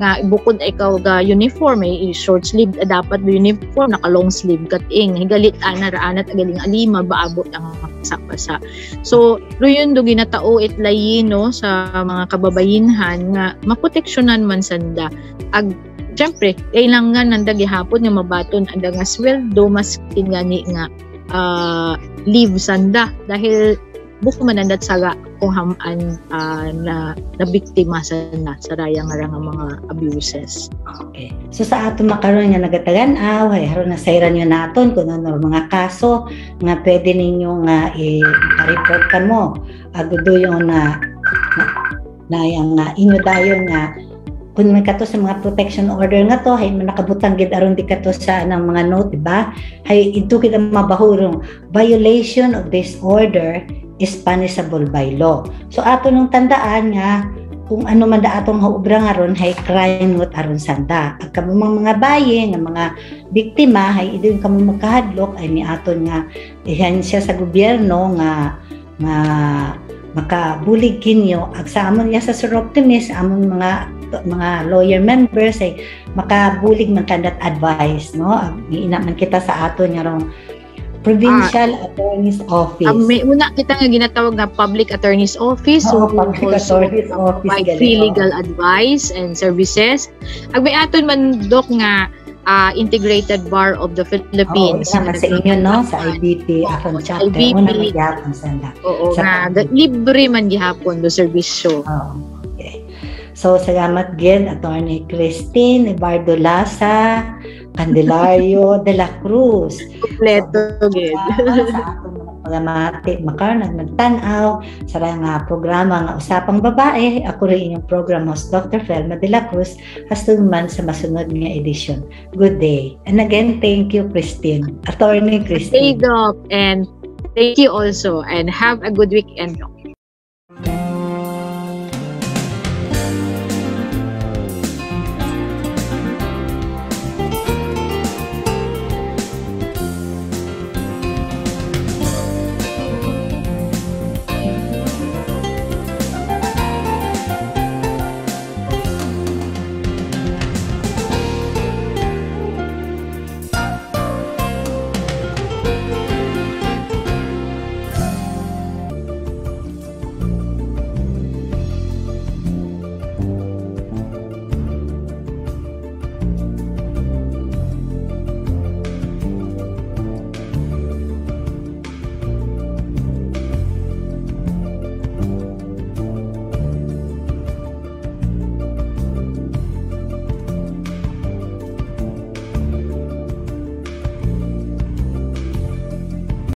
nga bukod ikaw ga uniform ay short sleeve dapat do uniform naka long sleeve kating higalit ana raanat agaling alima baabot ang pasa so yun do ginatao it layi no sa mga kababayinhan nga maproteksyonan man sanda ag Siyempre, kailangan nanda gihapon nga mabaton anda nga sweldo maskin gani nga uh, leave sanda dahil buko manandat saga kung hamaan uh, na nabiktima sa na sa raya nga nga mga abuses. Okay. So sa ato makaroon nga nagatagan aw hay haron na sayran nyo naton kung ano mga kaso nga pwede ninyo nga i-report ka mo. Agudo yung na na, na yung nga inyo dayon nga kung may kato sa mga protection order nga to hay nakabutang gid aron di kato sa anang mga note di ba hay ito kita mabahurong violation of this order is punishable by law. So ato nung tandaan nga kung ano man da atong haubra nga ron hay crime what aron sanda. Ang kamo mga baye nga mga biktima hay idin kamo magkahadlok ay ni aton nga ihan siya sa gobyerno nga nga makabulig kinyo ag sa amon niya sa Sir Optimist amon mga mga lawyer members ay makabulig man kandat advice no ina man kita sa aton nga rong Provincial ah, Attorney's Office. Um, may una kita nga ginatawag na Public Attorney's Office. Oo, so, Public Attorney's Office. Provide free legal advice and services. Ag may aton man dok nga uh, Integrated Bar of the Philippines. Oo, oh, sa inyo, no? Sa IBP, akong chapter. IBP. Una magyapon sanda. Oo, sa nga. Libre man gihapon do serbisyo. Oo. Okay. So, salamat gid Attorney Christine Ibardo Lasa, Candelario de la Cruz. Kompleto gid. sa atong mga mati makar nagtanaw sa nga programa nga usapang babae ako rin inyong program host Dr. Felma de la Cruz hastong man sa masunod nga edisyon. Good day. And again, thank you Christine. Attorney Christine. Thank you, and thank you also and have a good weekend.